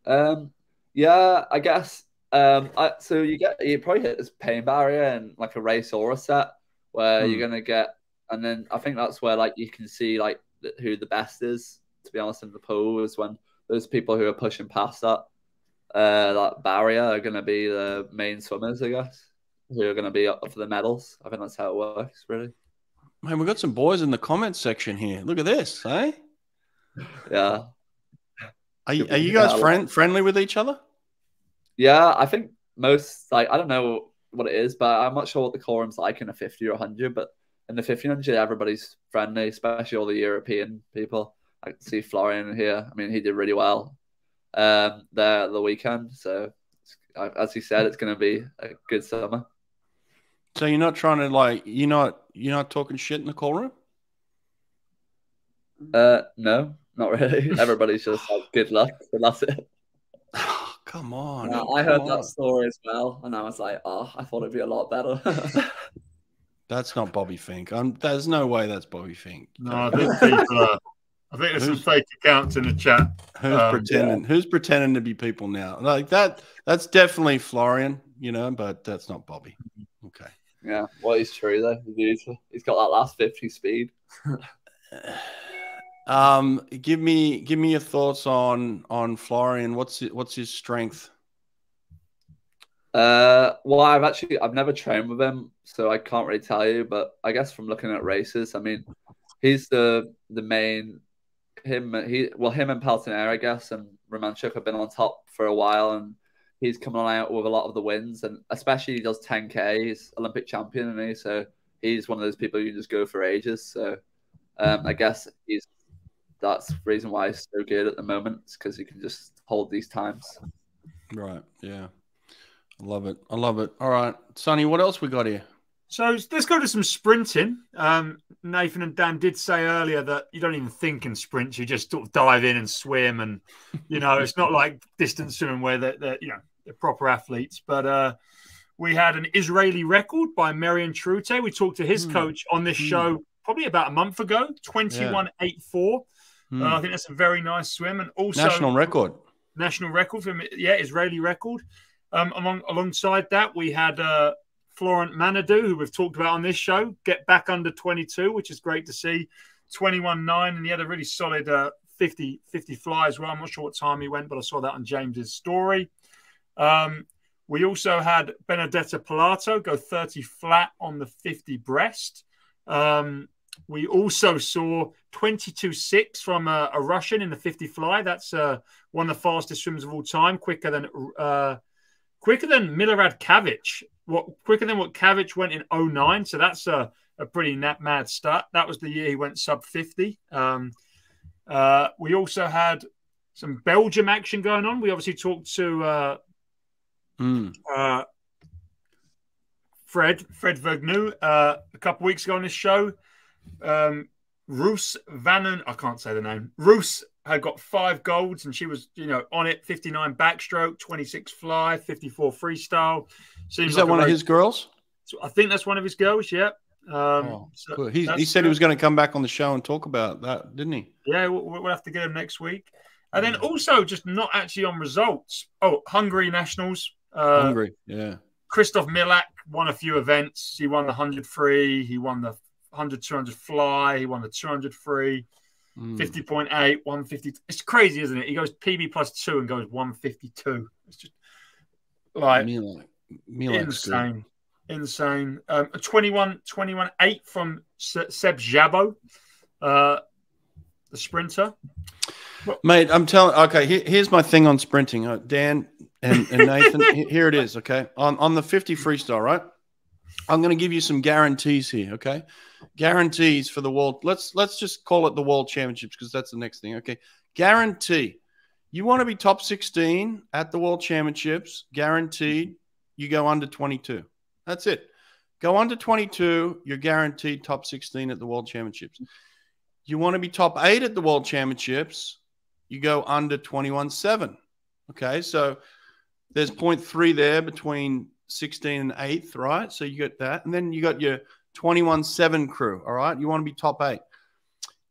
Um, yeah, I guess. Um, I, so you get you probably hit this pain barrier in like a race or a set where Hmm. you're gonna get, and then I think that's where like you can see like who the best is. To be honest, in the pool is when those people who are pushing past that uh that barrier are gonna be the main swimmers, I guess, who are gonna be up for the medals. I think that's how it works, really. Man, we've got some boys in the comments section here. Look at this, eh? Yeah, Are you, are you people. guys friend, friendly with each other? yeah. I think most like I don't know what it is, but I'm not sure what the quorum's like in a 50 or 100. But in the 1500, everybody's friendly, especially all the European people. I can see Florian here. I mean, he did really well um, there the weekend. So, uh, as he said, it's going to be a good summer. So you're not trying to like you're not you're not talking shit in the call room? Uh, no, not really. Everybody's just like good luck, and that's it. come on. Uh, come I heard on. that story as well, and I was like, oh, I thought it'd be a lot better. That's not Bobby Finke. Um, there's no way that's Bobby Finke. No, I think people are. I think there's some fake accounts in the chat. Who's Um, pretending? Who's pretending to be people now? Like that. That's definitely Florian, you know, but that's not Bobby. Okay. yeah, well, he's true though. He's, he's got that last fifty speed. Um, give me give me your thoughts on on Florian. What's it, what's his strength? Uh, well, I've actually I've never trained with him, so I can't really tell you. But I guess from looking at races, I mean, he's the the main him he well him and Paltrinieri, I guess, and Romanchuk have been on top for a while, and he's coming on out with a lot of the wins, and especially he does 10k. He's Olympic champion, and he so he's one of those people you just go for ages. So um, I guess he's that's the reason why he's so good at the moment, because he can just hold these times. Right. Yeah. I love it. I love it. All right, Sonny. What else we got here? So let's go to some sprinting. Um, Nathan and Dan did say earlier that you don't even think in sprints; you just sort of dive in and swim, and you know it's not like distance swimming where they're, they're you know they're proper athletes. But uh, we had an Israeli record by Meiron Cheruti. We talked to his Hmm. coach on this Hmm. show probably about a month ago. Twenty-one eight four. Hmm. Uh, I think that's a very nice swim, and also National record. national record from yeah Israeli record. Um, among alongside that, we had uh, Florent Manaudou, who we've talked about on this show, get back under 22, which is great to see. 21 9, and he had a really solid uh, 50 50 fly as well. I'm not sure what time he went, but I saw that on James's story. Um, we also had Benedetta Pilato go 30 flat on the 50 breast. Um, we also saw 22 6 from a, a Russian in the 50 fly. That's uh, one of the fastest swims of all time, quicker than uh, quicker than Milorad Cavic. What quicker than what Cavic went in 09. So that's a, a pretty mad start. That was the year he went sub 50. Um, uh, we also had some Belgium action going on. We obviously talked to uh, Mm. uh, Fred Fred Vergnoux uh, a couple weeks ago on this show. Um, Roos Vannon, I can't say the name. Roos had got five golds and she was, you know, on it 59 backstroke, 26 fly, 54 freestyle. Seems Is that like one of his girls? I think that's one of his girls, yeah. Um, Oh, so Cool. He, he said he was going to come back on the show and talk about that, didn't he? Yeah, we'll, we'll have to get him next week. And then also, just not actually on results. Oh, Hungary nationals. Uh, Hungry. Yeah. Kristof Milak won a few events. He won the 100 free. He won the 100, 200 fly. He won the 200 free. Mm. 50.8, 150. It's crazy, isn't it? He goes PB plus two and goes 152. It's just like Milak. Milak's good. insane. Insane. Um, a 21, 21 8 from Seb Szabo, uh, the sprinter. Mate, I'm telling. Okay, here, here's my thing on sprinting. Uh, Dan and, and Nathan, here it is. Okay, on on the 50 freestyle, right? I'm going to give you some guarantees here. Okay, guarantees for the world. Let's let's just call it the world championships because that's the next thing. Okay, guarantee. You want to be top 16 at the world championships? Guaranteed. You go under 22. That's it. Go under 22. You're guaranteed top 16 at the world championships. You want to be top eight at the world championships? you go under 21 7. Okay. So there's 0.3 there between 16 and 8th, right? So you get that. And then you got your 21 7 crew. All right. You want to be top eight.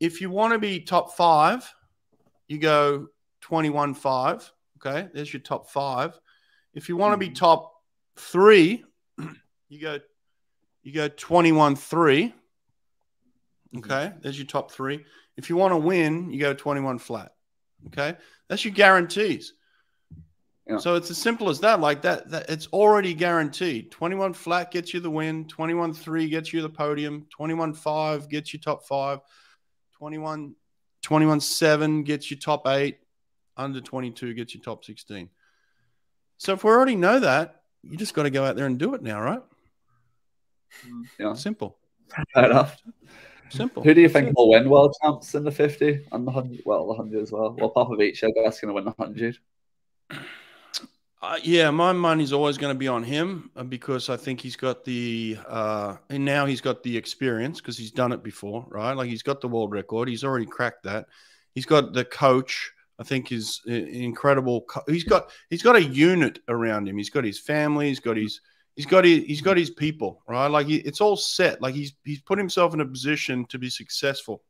If you want to be top five, you go 21 5. Okay. There's your top five. If you want to be hmm. top three, you go you go 21 3. Okay. Hmm. There's your top three. If you want to win, you go 21 flat. Okay, that's your guarantees. Yeah. So it's as simple as that. Like that, that it's already guaranteed. 21 flat gets you the win, 21 3 gets you the podium, 21 5 gets you top five, 21 21 7 gets you top eight, under 22 gets you top 16. So if we already know that, you just got to go out there and do it now, right? Mm-hmm. Yeah, Simple. fair enough. Simple. Who do you think will win world champs in the 50 and the 100? Well, the 100 as well. Well, Popovici, I guess, going to win the 100. Uh, yeah, my money's always going to be on him uh, because I think he's got the uh, and now he's got the experience because he's done it before, right? Like he's got the world record, he's already cracked that. He's got the coach I think is incredible. He's got he's got a unit around him. He's got his family. He's got his he's got his, he's got his people, right? Like he, it's all set. Like he's he's put himself in a position to be successful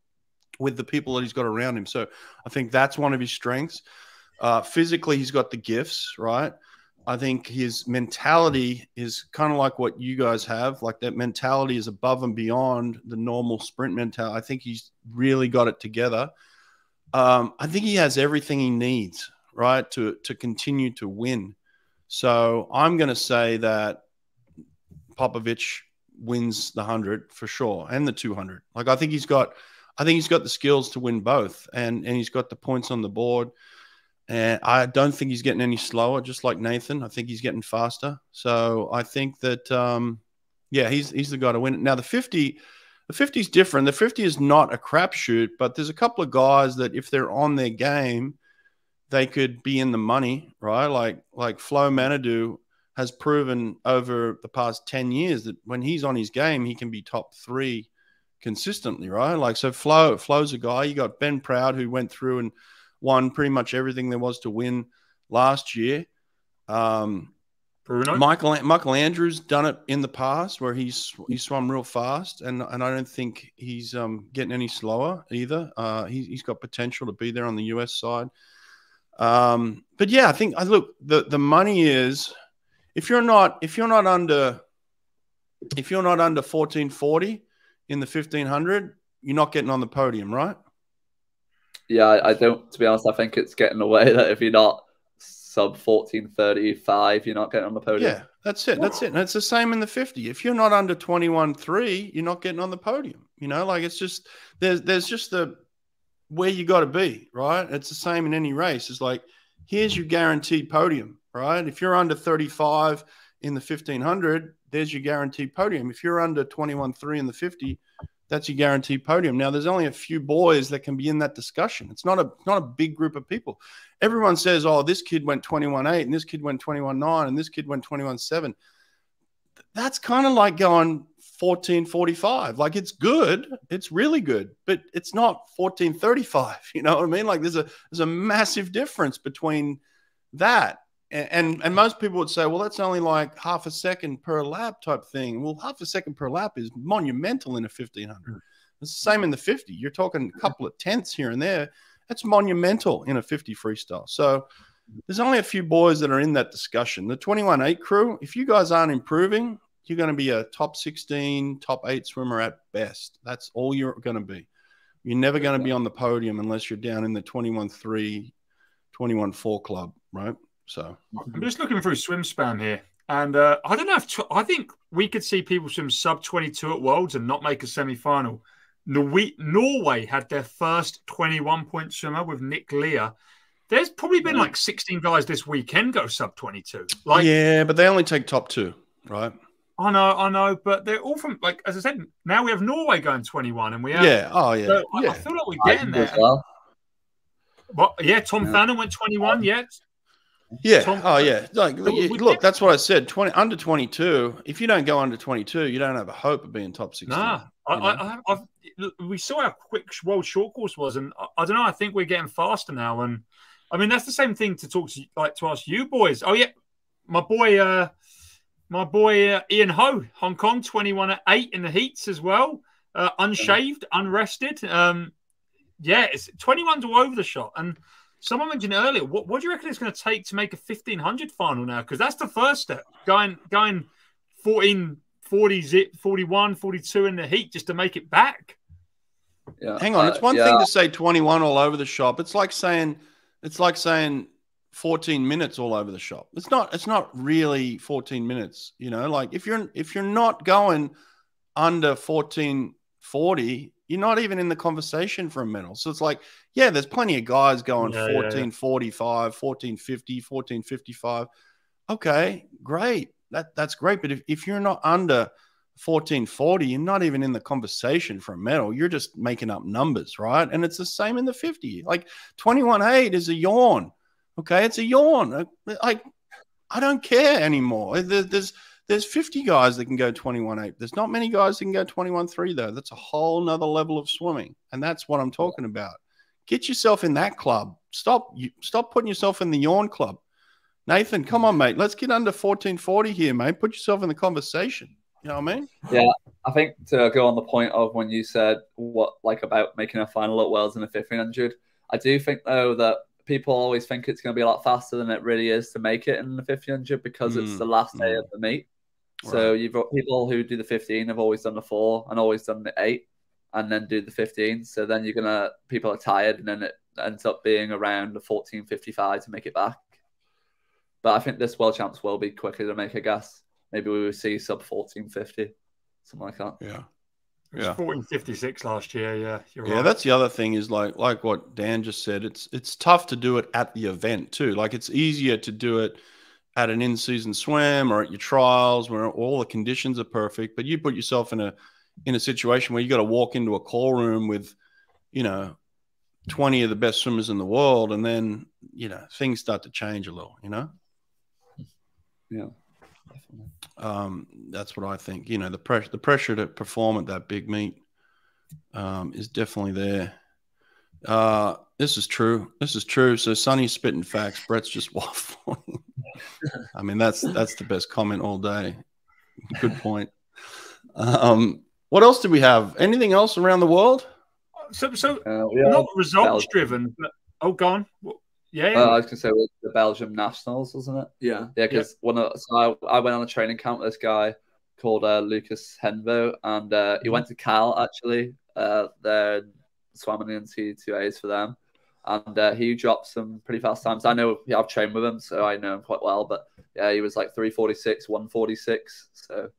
with the people that he's got around him. So I think that's one of his strengths. Uh, physically, he's got the gifts, right? I think his mentality is kind of like what you guys have. Like that mentality is above and beyond the normal sprint mentality. I think he's really got it together. Um, I think he has everything he needs, right, to to continue to win. So I'm going to say that Popovici wins the hundred for sure and the 200. Like I think he's got, I think he's got the skills to win both, and and he's got the points on the board. And I don't think he's getting any slower, just like Nathan. I think he's getting faster. So I think that, um, yeah, he's he's the guy to win it. Now the 50, the 50 is different. The 50 is not a crapshoot, but there's a couple of guys that if they're on their game, they could be in the money, right? Like like Flo Manaudou has proven over the past 10 years that when he's on his game, he can be top three consistently, right? Like, so Flo, Flo's a guy. You got Ben Proud, who went through and won pretty much everything there was to win last year. Um, Bruno? Michael Michael Andrews done it in the past where he's he swum real fast and and I don't think he's um, getting any slower either. Uh, he, he's got potential to be there on the US side. Um, but yeah, I think I look the the money is if you're not if you're not under if you're not under 1440 in the 1500 you're not getting on the podium right yeah i don't to be honest i think it's getting away that if you're not sub 1435 you're not getting on the podium. Yeah that's it that's it. And it's the same in the 50 if you're not under 21.3 you're not getting on the podium you know? Like it's just there's there's just the where you got to be right? It's the same in any race. It's like here's your guaranteed podium right? If you're under 35 in the 1500, there's your guaranteed podium. If you're under 21.3 in the 50, that's your guaranteed podium. Now, there's only a few boys that can be in that discussion. It's not a not a big group of people. Everyone says, "Oh, this kid went 21.8 and this kid went 21.9 and this kid went 21.7." That's kind of like going 14.45. Like it's good, it's really good, but it's not 14.35. You know what I mean? Like there's a there's a massive difference between that and and most people would say, well, that's only like half a second per lap type thing. Well, half a second per lap is monumental in a 1500. Hmm. It's the same in the 50. You're talking a couple of tenths here and there. That's monumental in a 50 freestyle. So there's only a few boys that are in that discussion. The twenty one eight crew, if you guys aren't improving, you're going to be a top 16, top eight swimmer at best. That's all you're going to be. You're never going to be on the podium unless you're down in the 21 3, 21 4 club, right? So I'm just looking through swim span here, and uh, I don't know if I think we could see people swim sub 22 at Worlds and not make a semi final. Norway had their first 21 point swimmer with Nick Lia. There's probably been like 16 guys this weekend go sub 22. Like, yeah, but they only take top two, right? I know, I know, but they're all from like as I said. Now we have Norway going 21, and we have yeah, oh yeah, so yeah. I, feel like we're getting there. Well. Well, yeah, Tom yeah. Fannon went 21. Yeah, yeah. Tom, oh, yeah. Like, look, that's what I said. Twenty under twenty two. If you don't go under twenty two, you don't have a hope of being top sixteen. Nah, I, I, I, we saw how quick world short course was, and I, I, don't know. I think we're getting faster now, and I mean that's the same thing to talk to like to ask you boys. Oh yeah, my boy, uh my boy uh, Ian Ho, Hong Kong, twenty one at eight in the heats as well, uh, unshaved, unrested. Um, yeah, it's twenty one to over the shot, and Someone mentioned earlier, what, what do you reckon it's going to take to make a 1500 final now? Because that's the first step. Going going 14, 40, 41, 42 in the heat just to make it back. Yeah. Hang on. Uh, it's one yeah. thing to say 21 all over the shop. It's like saying it's like saying 14 minutes all over the shop. It's not it's not really 14 minutes, you know, like if you're if you're not going under 1440, you're not even in the conversation for a medal. So it's like, yeah, there's plenty of guys going yeah, 1445, yeah, yeah. 1450, 1455. Okay, great. That that's great. But if, if you're not under 1440, you're not even in the conversation for a medal. You're just making up numbers, right? And it's the same in the 50. Like 21.8 is a yawn. Okay, it's a yawn. Like I don't care anymore. There's there's 50 guys that can go 21.8. There's not many guys that can go 21.3, though. That's a whole nother level of swimming. And that's what I'm talking about. Get yourself in that club, stop you stop putting yourself in the yawn club. Nathan, come on, mate. Let's get under 1440 here, mate. Put yourself in the conversation. You know what I mean? Yeah, I think to go on the point of when you said what like about making a final at Worlds in the 1500, I do think though that people always think it's going to be a lot faster than it really is to make it in the 1500 because mm. it's the last day mm. of the meet. Right. So you've got people who do the 15 have always done the four and always done the eight and then do the 15. So then you're gonna people are tired and then it ends up being around the 14:55 to make it back. But I think this world champs will be quicker to make a guess. Maybe we will see sub 14:50, something like that. Yeah. It yeah. 1456 last year. Yeah, yeah. Right. That's the other thing is like like what Dan just said. It's it's tough to do it at the event too. Like it's easier to do it at an in-season swim or at your trials where all the conditions are perfect. But you put yourself in a in a situation where you got to walk into a call room with, you know, 20 of the best swimmers in the world, and then you know things start to change a little. You know. Yeah. Um, that's what I think. You know, the pressure the pressure to perform at that big meet um, is definitely there. Uh, this is true. This is true. So Sonny's spitting facts. Brett's just waffling. I mean, that's that's the best comment all day. Good point. Um, what else do we have? Anything else around the world? So, so uh, not results driven, but oh, gone. Yeah, yeah. Uh, I was gonna say the Belgium nationals, wasn't it? Yeah, yeah. Because yeah. one of so I, I, went on a training camp with this guy called uh, Lucas Henveaux, and uh, he mm-hmm. went to Cal actually. Uh, there swam in the NC2As for them, and uh, he dropped some pretty fast times. I know I've trained with him, so I know him quite well. But yeah, he was like 346, 146. So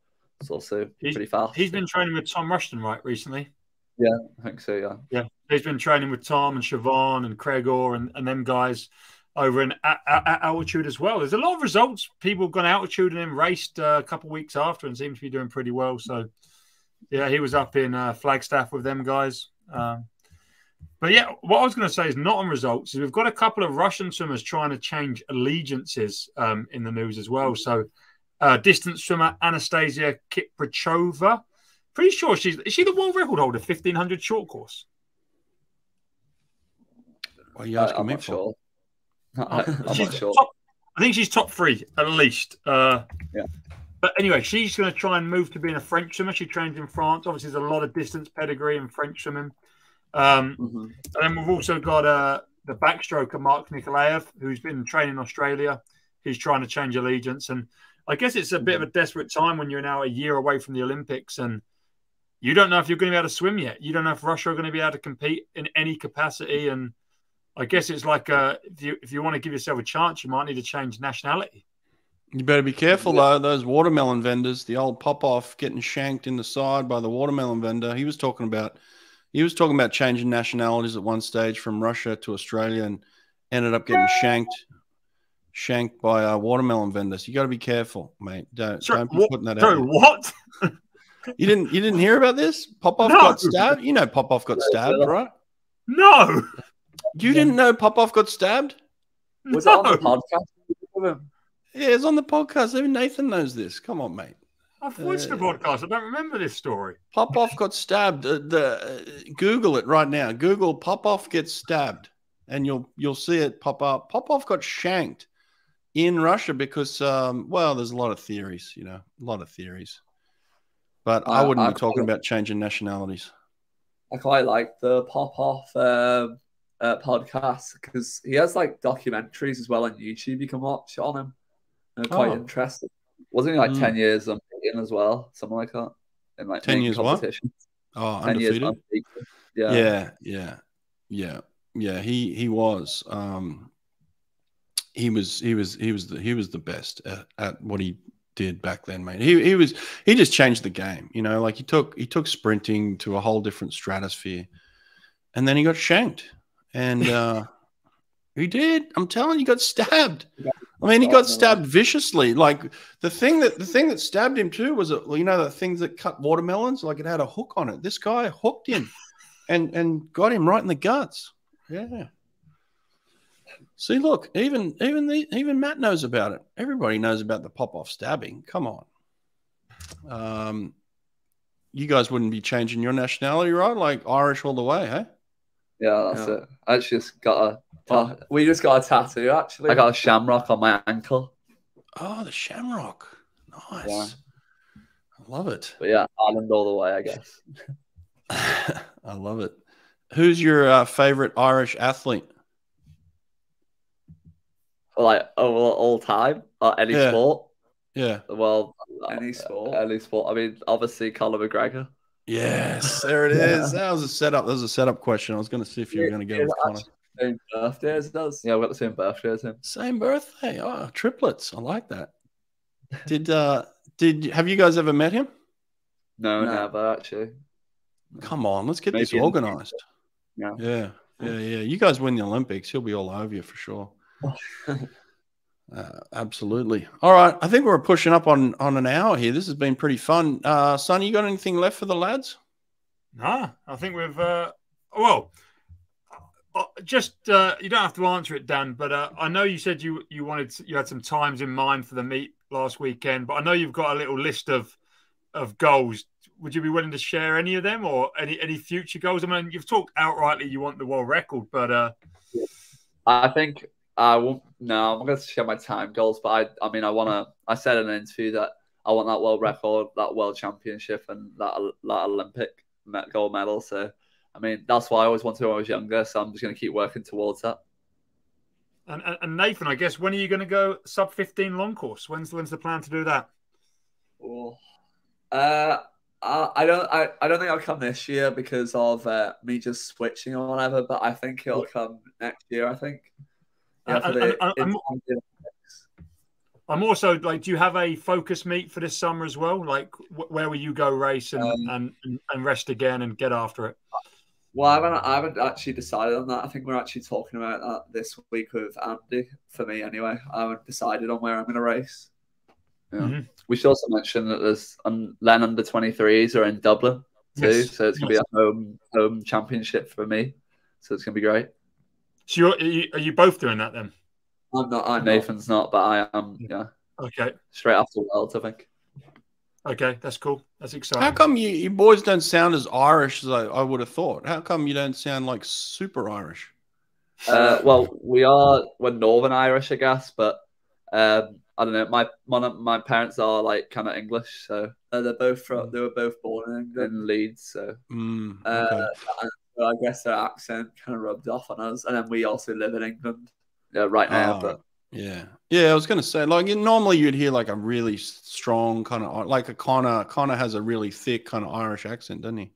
it's also he's, pretty fast. He's been training with Tom Rushton, right, recently? Yeah, I think so. Yeah, yeah. He's been training with Tom and Siobhan and Gregor and, and them guys over in at, at, altitude as well. There's a lot of results. People have gone altitude and then raced uh, a couple of weeks after and seem to be doing pretty well. So, yeah, he was up in uh, Flagstaff with them guys. Um, but yeah, what I was going to say is not on results. Is we've got a couple of Russian swimmers trying to change allegiances um, in the news as well. So, uh, distance swimmer Anastasia Kirpichnikova Pretty sure she's is she the world record holder, fifteen hundred short course. What are you asking uh, me for? Sure. I'm not sure. Top, I think she's top three at least. Uh, yeah. But anyway, she's going to try and move to being a French swimmer. She trains in France. Obviously, there's a lot of distance pedigree in French swimming. Um, mm-hmm. And then we've also got uh, the backstroker Mark Nikolaev, who's been training in Australia. He's trying to change allegiance, and I guess it's a bit of a desperate time when you're now a year away from the Olympics and you don't know if you're going to be able to swim yet. You don't know if Russia are going to be able to compete in any capacity. And I guess it's like uh, if you if you want to give yourself a chance, you might need to change nationality. You better be careful though. Those watermelon vendors, the old Popov getting shanked in the side by the watermelon vendor. He was talking about he was talking about changing nationalities at one stage from Russia to Australia and ended up getting shanked shanked by uh, watermelon vendors. You got to be careful, mate. Don't, sorry, don't be putting that sorry, out. What? You didn't you didn't hear about this? Popov no. got stabbed. You know Popov got stabbed, right? No. You didn't know Popov got stabbed? Was no. it on the podcast? Yeah, it's on the podcast. Even Nathan knows this. Come on, mate. I've watched uh, the podcast. I don't remember this story. Popov got stabbed. Uh, the uh, Google it right now. Google Popov gets stabbed, and you'll you'll see it pop up. Popov got shanked in Russia because, um, well, there's a lot of theories. You know, a lot of theories. But I, I wouldn't I be talking about changing nationalities. I quite like the Popov um, uh, podcast because he has like documentaries as well on YouTube you can watch on him. They're quite oh. interesting. Wasn't he like mm. 10 years unbeaten as well? Something like that. In like 10 years what? Oh, undefeated? Years yeah. Yeah. Yeah. Yeah. Yeah. He, he was. Um, he was he was he was the he was the best at, at what he did back then, mate. He he was he just changed the game. You know, like he took he took sprinting to a whole different stratosphere, and then he got shanked, and uh, he did. I'm telling you, he got stabbed. I mean, he got stabbed viciously. Like the thing that the thing that stabbed him too was, a, you know, the things that cut watermelons. Like it had a hook on it. This guy hooked him, and and got him right in the guts. Yeah. See, look, even even the, even Matt knows about it. Everybody knows about the Popov stabbing. Come on. Um, you guys wouldn't be changing your nationality, right? Like Irish all the way, hey? Yeah, that's Yeah. it. I just got a. Oh, we just got a tattoo actually. I got a shamrock on my ankle. Oh, the Shamrock. Nice. Yeah. I love it. But yeah, Ireland all the way, I guess. I love it. Who's your uh, favorite Irish athlete? Like all, all time, uh, any Yeah. sport. Yeah. Well, Any sport. Any sport. I mean, obviously, Conor McGregor. Yes, there it is. That was a setup. That was a setup question. I was going to see if you were going to get Yeah, with Connor. Same birthday as us. Yeah, we've got the same birthday as him. Same birthday. Oh, triplets. I like that. Did uh did have you guys ever met him? No, No. never actually. Come on, let's get this Maybe in the organized. Yeah. Yeah. Yeah, yeah. You guys win the Olympics, he'll be all over you for sure. Uh, absolutely. All right. I think we're pushing up on on an hour here. This has been pretty fun. Uh Sonny, you got anything left for the lads? Nah, I think we've. Uh, well, uh, just uh, you don't have to answer it, Dan. But uh, I know you said you you wanted you had some times in mind for the meet last weekend. But I know you've got a little list of of goals. Would you be willing to share any of them or any any future goals? I mean, you've talked outrightly you want the world record, but uh, I think I won't. No, I'm not going to share my time goals, but I, I mean, I want to. I said in an interview that I want that world record, that world championship, and that, that Olympic gold medal. So, I mean, that's what I always wanted when I was younger. So I'm just going to keep working towards that. and, and- Nathan, I guess when are you going to go sub fifteen long course? When's when's the plan to do that? Oh. Uh, I, I don't I, I don't think I'll come this year because of uh, me just switching or whatever, but I think it'll come next year. I think. Yeah, for the it's- I'm also like, do you have a focus meet for this summer as well? Like, wh- where will you go race and, Um, and, and and rest again and get after it? Well, I haven't, I haven't actually decided on that. I think we're actually talking about that this week with Andi. For me, anyway, I haven't decided on where I'm going to race. Yeah. Mhm. We should also mention that there's um, LEN under 23s are in Dublin too, Yes. so it's gonna be a home home championship for me. So it's gonna be great. So you're, are, you, are you both doing that then? I'm not. I'm. Nathan's not, but I am. Yeah, Okay, straight after Worlds, I think. okay, that's cool. That's exciting. How come you, you boys don't sound as Irish as I, I would have thought? How come you don't sound like super Irish? Uh, well, we are we're Northern Irish, I guess, but um, I don't know. My one of my parents are like kind of English, so Uh, they're both from. They were both born in England. in Leeds. So Mm, Uh, okay. So I guess their accent kind of rubbed off on us, and then we also live in England. yeah, right now, Oh, but Yeah, yeah. I was gonna say, like, you- normally you'd hear like a really strong kind of, like a Connor. Connor has a really thick kind of Irish accent, doesn't he?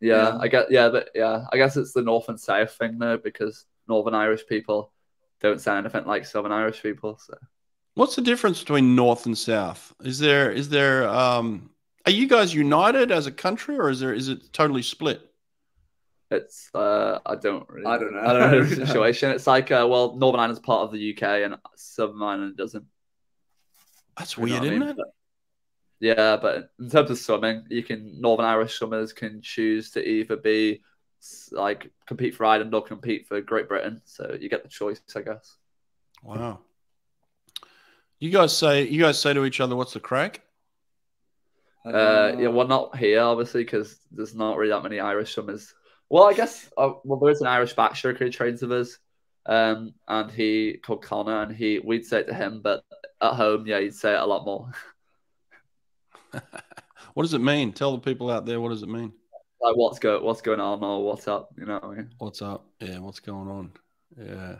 yeah, Yeah. I guess. yeah, but yeah, I guess it's the North and South thing though, because Northern Irish people don't sound anything like Southern Irish people. So What's the difference between North and South? Is there, is there, um, are you guys united as a country, or is there, is it totally split? It's uh, I don't really, I don't know. I don't know the situation. It's like uh, well, Northern Ireland's part of the UK and Southern Ireland doesn't. That's You weird, isn't mean? it? But- yeah, but in terms of swimming, you can Northern Irish swimmers can choose to either be like compete for Ireland or compete for Great Britain. So you get the choice, I guess. Wow. You guys say, you guys say to each other, "What's the crack?" Uh, yeah, well, not here obviously because there's not really that many Irish swimmers. Well, I guess uh, well, there is an Irish backstroker who trains with us, um, and he called Connor, and he we'd say it to him, but at home, yeah, he'd say it a lot more. What does it mean? Tell the people out there what does it mean? like what's go what's going on or what's up, you know. What I mean? What's up? Yeah, what's going on? Yeah.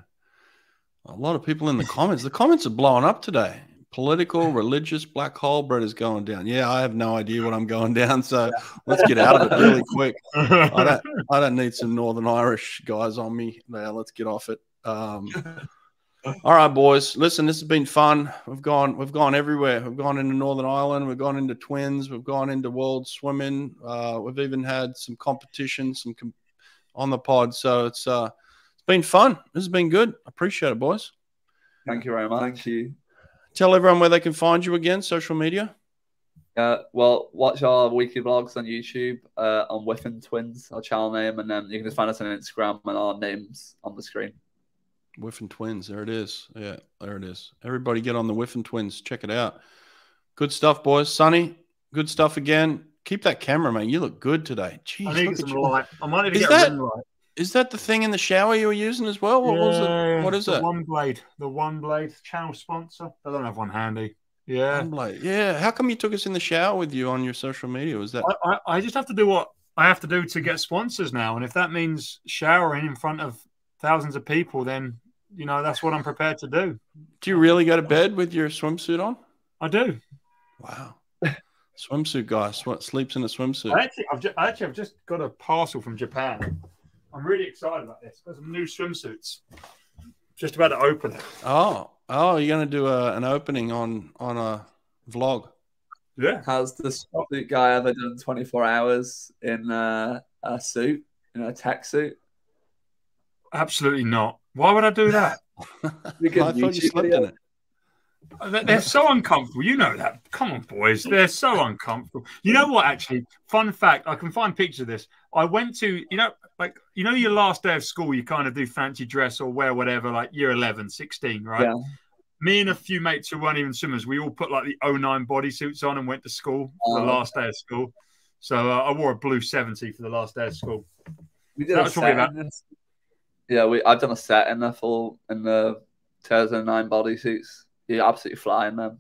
A lot of people in the comments. The comments are blowing up today. Political, religious, black hole bread is going down. Yeah, I have no idea what I'm going down. So let's get out of it really quick. I don't, I don't need some Northern Irish guys on me. Now let's get off it. Um, all right, boys. Listen, this has been fun. We've gone, we've gone everywhere. We've gone into Northern Ireland. We've gone into twins. We've gone into world swimming. Uh, we've even had some competition, some com- on the pod. So it's uh, it's been fun. This has been good. Appreciate it, boys. Thank you very much. Thank you. Tell everyone where they can find you again. Social media. Uh, well, watch our weekly vlogs on YouTube uh, on Wiffen Twins, our channel name, and then you can just find us on Instagram and our names on the screen. Wiffen Twins. There it is. Yeah, there it is. Everybody get on the Wiffen Twins. Check it out. Good stuff, boys. Sonny, good stuff again. Keep that camera, man. You look good today. Jeez, I need look some light. I might need to Is get that- a ring light. Is that the thing in the shower you were using as well? What was it? What is the it? One blade. The one blade channel sponsor. I don't have one handy. Yeah. I'm like, yeah. How come you took us in the shower with you on your social media? Was that I, I, I just have to do what I have to do to get sponsors now. And if that means showering in front of thousands of people, then you know that's what I'm prepared to do. do you really go to bed with your swimsuit on? I do. Wow. swimsuit guy sw- sleeps in a swimsuit. I actually, I've just, actually, I've just got a parcel from Japan. I'm really excited about this. Got some new swimsuits. Just about to open it. Oh, oh, you're gonna do a, an opening on on a vlog. Yeah. Has the suit guy ever done 24 hours in uh, a suit, in a tech suit? Absolutely not. Why would I do that? We could I thought you slept video. in it. They're they're so uncomfortable. You know that. Come on, boys. They're so uncomfortable. You know what? Actually, fun fact. I can find pictures of this. I went to, you know, like you know, your last day of school, you kind of do fancy dress or wear whatever, like year 11, 16, right? Yeah. Me and a few mates who weren't even swimmers, we all put like the 09 bodysuits on and went to school for the Oh. last day of school. So uh, I wore a blue 70 for the last day of school. We did That a set about- in this- Yeah, we I've done a set in the full in the 2009 bodysuits. You're absolutely flying them.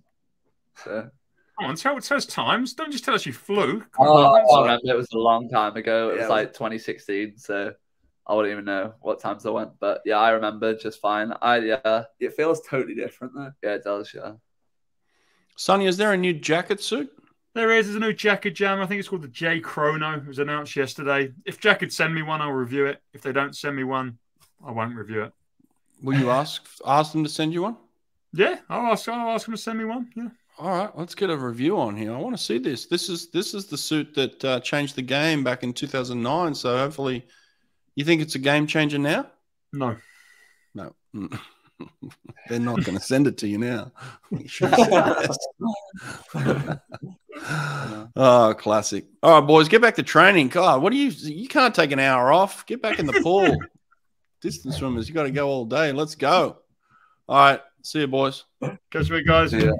So Come on, tell, tell us times. Don't just tell us you flew. Come oh, on, oh, I it was a long time ago. It was like 2016, so I wouldn't even know what times I went. But yeah, I remember just fine. I yeah, It feels totally different though. yeah, it does. Yeah, Sonny, is there a new Jaked suit? There is. There's a new Jaked jam. I think it's called the J Chrono. It was announced yesterday. If Jaked could send me one, I'll review it. If they don't send me one, I won't review it. Will you ask ask them to send you one? Yeah, I'll ask. I'll ask them to send me one. Yeah. All right, let's get a review on here. I want to see this. This is this is the suit that uh, changed the game back in 2009. So hopefully, you think it's a game changer now? No. No, they're not going to send it to you now. You should have said yes. oh, classic. All right, boys, get back to training. God, what do you? You can't take an hour off. Get back in the pool. Distance swimmers, you got to go all day. Let's go. All right, see you, boys. Catch me, guys. Yeah.